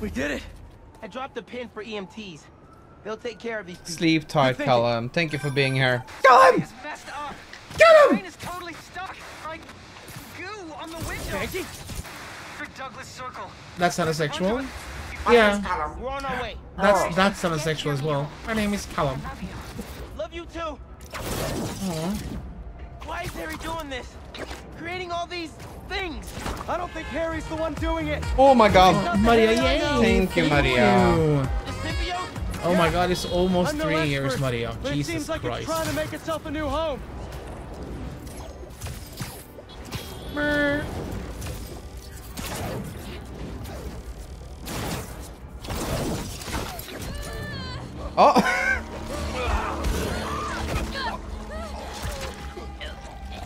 We did it. I dropped a pin for EMTs. They'll take care of these people. Sleep tight, Callum. Thank you for being here. Callum! Messed up. Get him! Train is totally stuck. Like goo on the window. For Douglass Circle. That sounded sexual. Yeah, We're on our that's that sounded sexual as well. My name is Callum. Love you too. Aw. Why is Harry doing this? Creating all these things. I don't think Harry's the one doing it. Oh my god. Maria, yay! Thank you, Maria. you. The symbiote. Oh my god, it's almost I'm three years, expert, Maria. But it seems like it's Christ. trying to make itself a new home. Oh!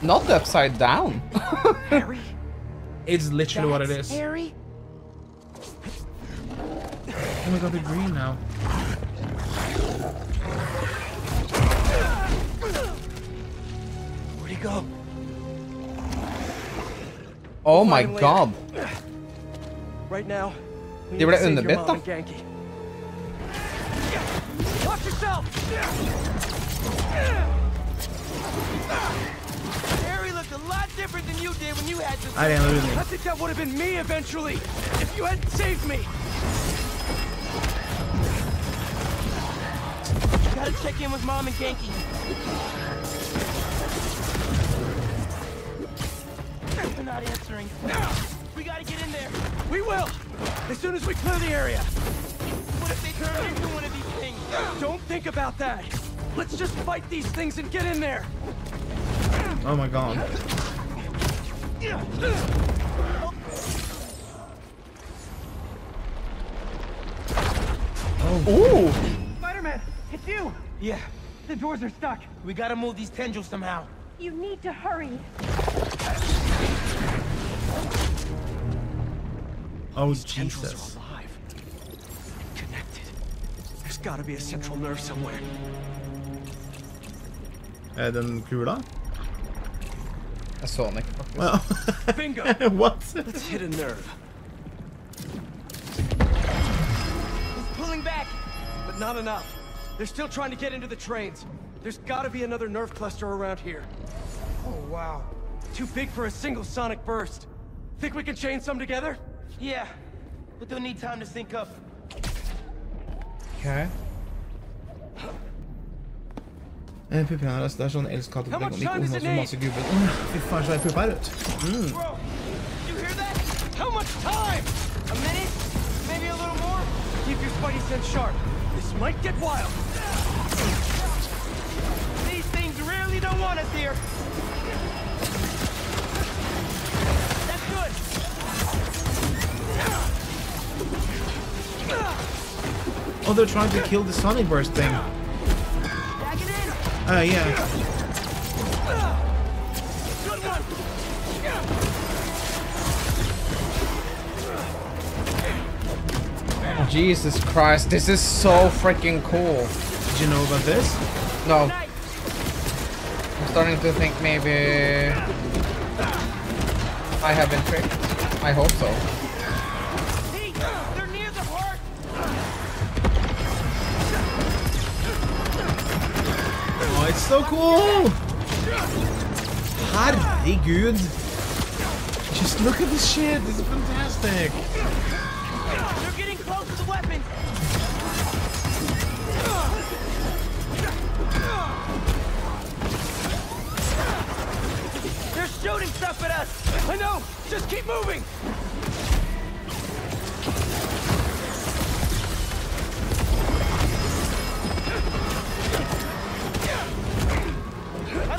Not the upside down. Harry? It's literally what it is. Harry. Oh my god, they're green now. Where'd he go? Oh my Find later. god. Right now, we Det need ble to save your underbitt, mom da. and Ganke. Watch yourself! You did when you had this. I didn't really. I think that would have been me eventually, if you hadn't saved me. You Gotta check in with Mom and Ganke. They're not answering. We gotta get in there. We will, as soon as we clear the area. What if they turn into one of these things? Don't think about that. Let's just fight these things and get in there. Oh my god. Ooh! Spider-Man, it's you. Yeah, the doors are stuck. We gotta move these tendrils somehow. You need to hurry. Oh Tendrils Jesus. are alive. Connected. There's gotta be a central nerve somewhere. Eh, den kula? A Sonic, faktisk. Well, Bingo! what? Let's hit a nerve. It's pulling back. But not enough. They're still trying to get into the trains. There's gotta be another nerve cluster around here. Oh, wow. Too big for a single sonic burst. Think we can chain some together? Yeah, but they'll need time to sync up. Okay. Eh, Puppene hennes, det er sånn elsk-hat How Ikke hun har så masse gubber. Åh, Fy faen, så er puppa her ut. Mm. Bro, you hear that? How much time? A minute? Maybe a little more? Keep your spidey sense sharp. This might get wild. These things really don't want us here. That's good. Oh, they're trying to kill the Sonic Burst thing. In. Uh, yeah. Jesus Christ, this is so freaking cool. Did you know about this? No. I'm starting to think maybe I have been tricked. I hope so. It's so cool! Herregud! Just look at this shit, this is fantastic! They're getting close to the weapons. They're shooting stuff at us. I know! Just keep moving!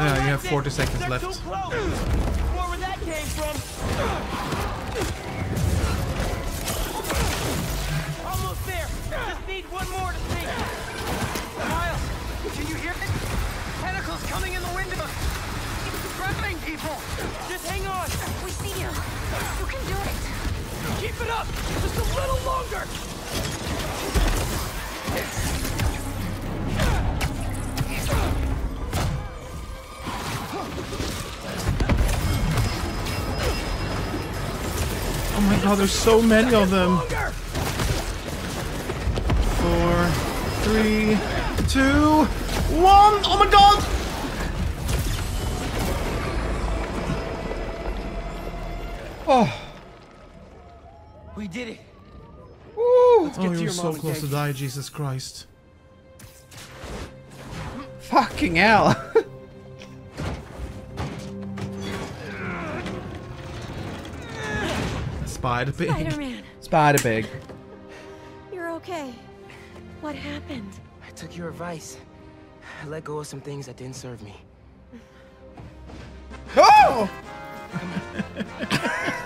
Yeah, you have 40 seconds They're left. too close. Where that came from. Almost there. Just need one more to see. Miles, do you hear it? Tentacles coming in the window. Grabbing people. Just hang on. We see you. You can do it. Keep it up! Just a little longer! Oh there's so many of them! Four, three, two, one! Oh my god! Oh, We did it. woo. Let's Oh, get to you're so mom and close to die, Jesus Christ. Fucking hell. Spider pig. Spider-Man, Spider Pig. you're okay. What happened? I took your advice. I let go of some things that didn't serve me. Oh!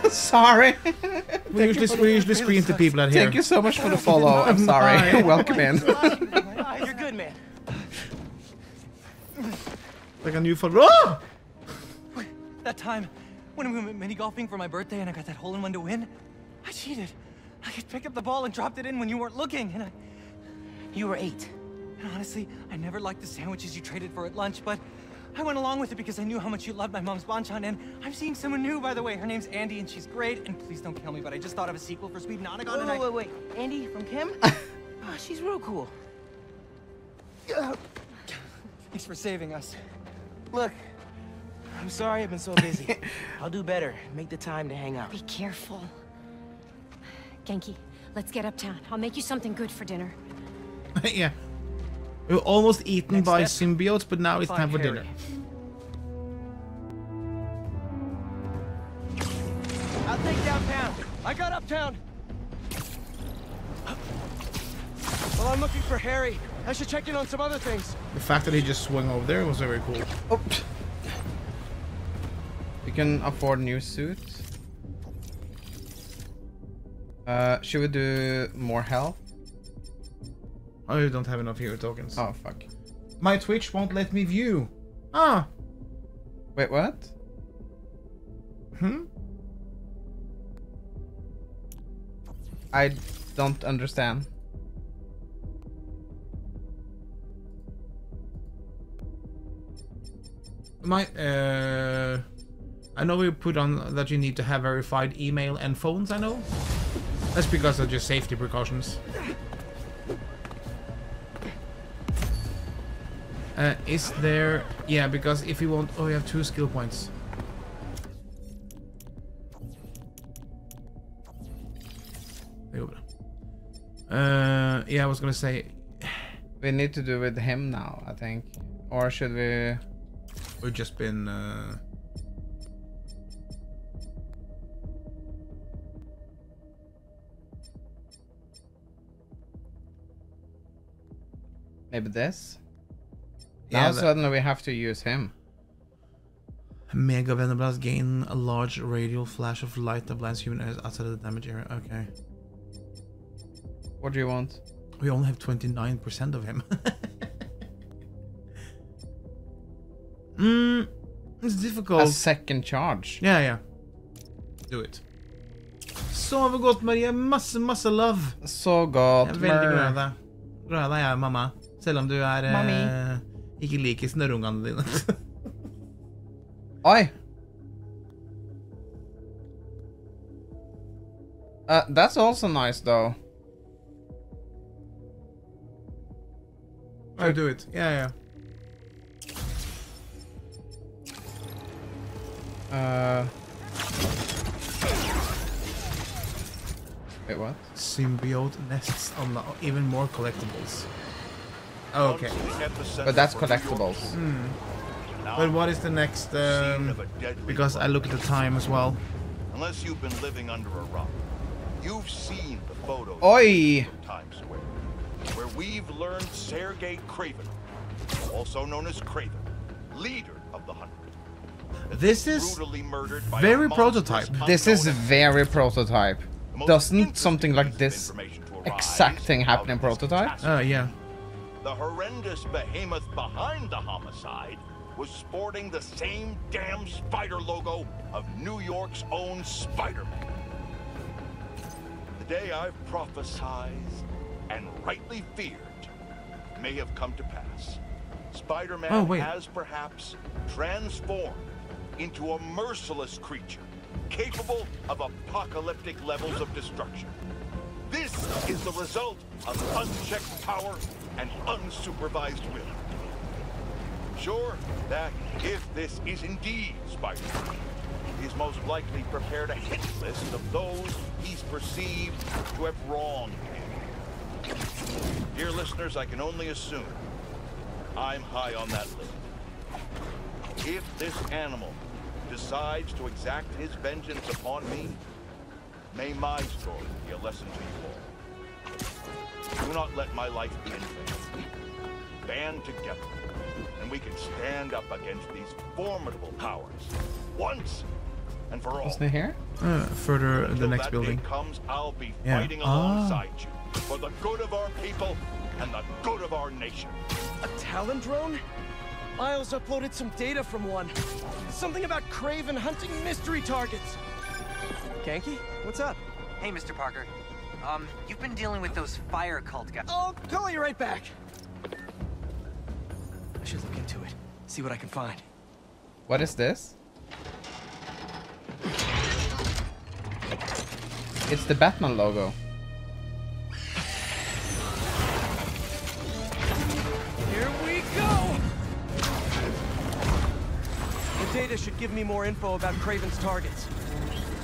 Sorry. We usually, we usually scream to people out here. Thank you so much for the follow. I'm sorry. Welcome in. You're good, man. Like a new follow. Oh! Ah! That time when we went mini golfing for my birthday and I got that hole in one to win, I cheated. I could pick up the ball and dropped it in when you weren't looking, and I. You were eight. And honestly, I never liked the sandwiches you traded for at lunch, but I went along with it because I knew how much you loved my mom's banchan, and I'm seeing someone new, by the way. Her name's Andy, and she's great. And please don't kill me, but I just thought of a sequel for Sweet Nonagon, Wait, I. wait, wait, wait. Andy from Kim? oh, she's real cool. Thanks for saving us. Look, I'm sorry I've been so busy. I'll do better. Make the time to hang out. Be careful. Ganke, let's get uptown. I'll make you something good for dinner. yeah. We were almost eaten Next by step. symbiotes, but now it's time for Harry. dinner. I'll take downtown. I got uptown. Well, I'm looking for Harry. I should check in on some other things. The fact that he just swung over there was very cool. Oh. Can afford new suit. Uh, should we do more health? Oh, you don't have enough hero tokens. Oh, fuck. My Twitch won't let me view. Ah. Wait, what? Hmm? I don't understand. My, uh... I know we put on that you need to have verified email and phones, I know. That's because of just safety precautions. Uh, is there... Yeah, because if you want... Oh, you have two skill points. Det går bra. Uh, yeah, I was gonna say... We need to do with him now, I think. Or should we... We've just been... Uh, Maybe this? Yeah, now that- suddenly we have to use him. Mega Venom Blast gain a large radial flash of light that blinds human ears outside of the damage area. Okay. What do you want? We only have 29% of him. mm, it's difficult. A second charge. Yeah, yeah. Do it. Sove godt, Maria. Masse, masse love. Så godt, Jeg veldig glad i Mer. deg. Glad i deg, jeg, mamma. Selv om du er eh, ikke liker snørrungene dine. Oi! Uh, that's also nice, though. oh, do it. Yeah, yeah. Uh. Wait, what? Symbiote nests on the, even more collectibles. Oh, okay. But that's collectibles. Hmm. But what is the next? Um, because I look at the time as well. Unless you've been living under a rock, you've seen the photos Oi! of Times Square, where we've learned Sergei Kraven, also known as Kraven, leader of the Hundred, This is brutally murdered by a very prototype. This is very prototype. Doesn't something like this exact thing happen in prototype? Oh, yeah. The horrendous behemoth behind the homicide was sporting the same damn spider logo of New York's own Spider-Man. The day I've prophesied and rightly feared may have come to pass. Spider-Man Oh, has perhaps transformed into a merciless creature capable of apocalyptic levels of destruction. This is the result of unchecked power and unsupervised will. Sure that if this is indeed Spider-Man, he's most likely prepared a hit list of those he's perceived to have wronged him. Dear listeners, I can only assume I'm high on that list. If this animal decides to exact his vengeance upon me, may my story be a lesson to you all. Do not let my life be in vain. Band together, and we can stand up against these formidable powers once and for all. Wasn't it here? Uh, further the Until next that building. day comes, I'll be Yeah. fighting Ah. alongside you for the good of our people and the good of our nation. A Talon drone? Miles uploaded some data from one. Something about Kraven hunting mystery targets. Ganke, what's up? Hey, Mr. Parker. Um, you've been dealing with those fire cult guys. I'll call you right back. I should look into it. See what I can find. What is this? It's the Batman logo. Here we go! The data should give me more info about Kraven's targets.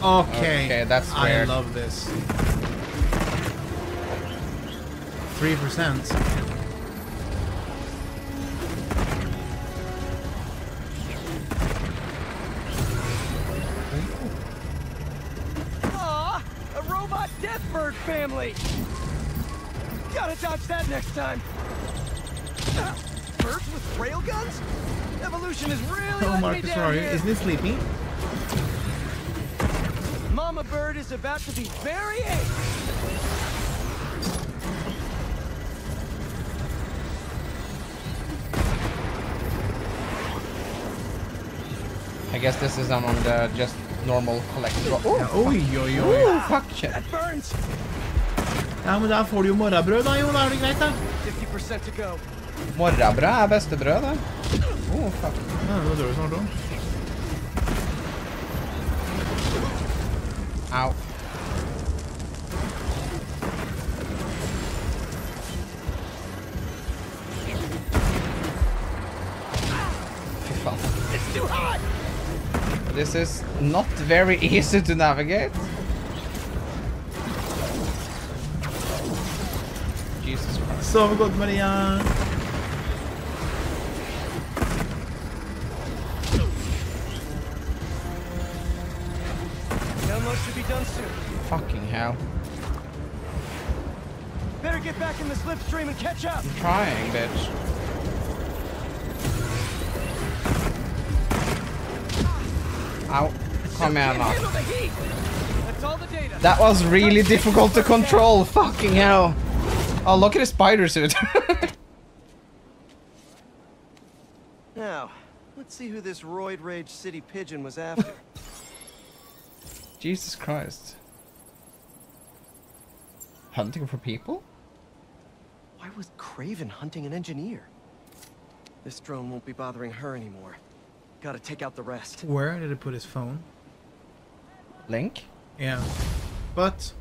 Okay. Okay, that's I love this. Three percent. Aw, a robot Deathbird family! Gotta dodge that next time. Ah, Birds with railguns? Evolution is really Oh, me Marcus, down sorry. Isn't he sleepy? Mama Bird is about to be very angry. Guess this is among the just normal collectible. Oh, Ja, oi, oi, oi. Ooh, fuck shit. That burns. Ja, men da får du jo morrabrød, da, jo. Da er det greit, da. 50% to go. Morrabrød er beste brød, det. Oh, fuck. Ja, da dør du snart òg. Au. This is not very easy to navigate. Jesus Christ. Sov godt, Maria. Download should be done soon. Fucking hell. Better get back in the slipstream and catch up. I'm trying, bitch. Data. That was really difficult to control. Fucking hell. Oh, look at the spider suit. Now, let's see who this roid rage city pigeon was after. Jesus Christ. Hunting for people? Why was Kraven hunting an engineer? This drone won't be bothering her anymore. Gotta take out the rest. Where did he put his phone? Link? Yeah. But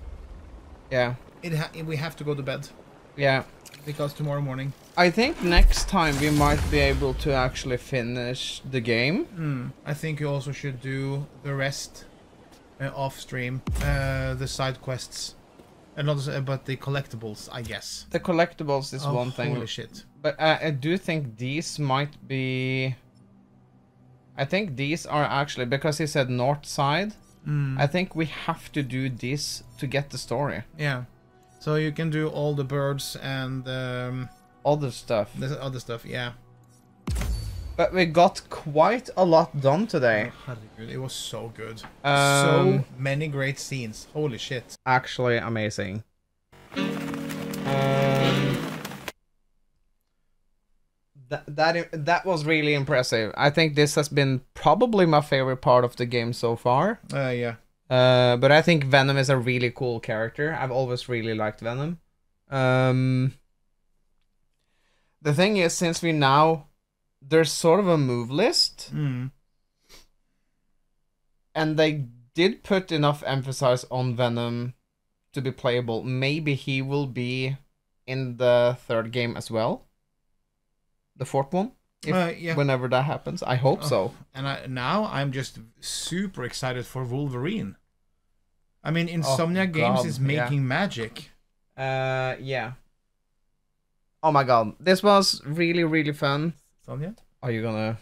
Yeah. it ha we have to go to bed Yeah. because tomorrow morning. I think next time we might be able to actually finish the game. Hmm. I think you also should do the rest uh, off stream, uh, the side quests, and not uh, but the collectibles, I guess. The collectibles is Oh, one thing. holy shit. But uh, I do think these might be. I think these are actually because he said north side. Mm. I think we have to do this to get the story. Yeah. So you can do all the birds and um, Other stuff. the other stuff. Yeah. But we got quite a lot done today. Herregud, it was so good. Um, so many great scenes. Holy shit. Actually amazing. Um, that that that was really impressive. I think this has been probably my favorite part of the game so far. Uh, yeah. Uh, but I think Venom is a really cool character. I've always really liked Venom. Um, the thing is, since we now there's sort of a move list, Mm. and they did put enough emphasis on Venom to be playable. Maybe he will be in the third game as well. The fourth one, if, Uh, yeah. whenever that happens. I hope so. Oh, And I, now I'm just super excited for Wolverine. I mean, Insomniac Games God, is yeah. making magic. Uh, yeah. Oh my god, this was really really fun. Sonia? Are you gonna?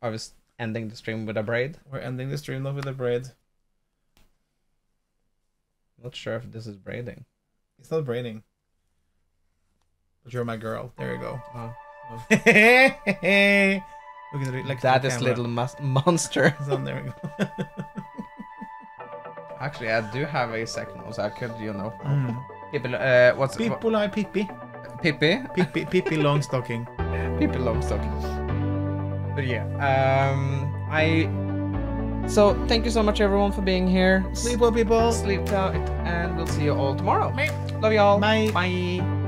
I was ending the stream with a braid. We're ending the stream with a braid. Not sure if this is braiding. It's not braiding. You're my girl. There you go. Oh. Look at. Like the is little monster. So there we go. Actually, I do have a second one, so I could, you know. Mm. Pippi, uh, what's Pippola Pippi. Pippi? Pippi, Pippi Longstocking. Pippi Longstocking. But yeah, um, I. So thank you so much everyone for being here. Sleep well, people. Sleep tight, and we'll see you all tomorrow. Bye. Love y'all. Bye. Bye.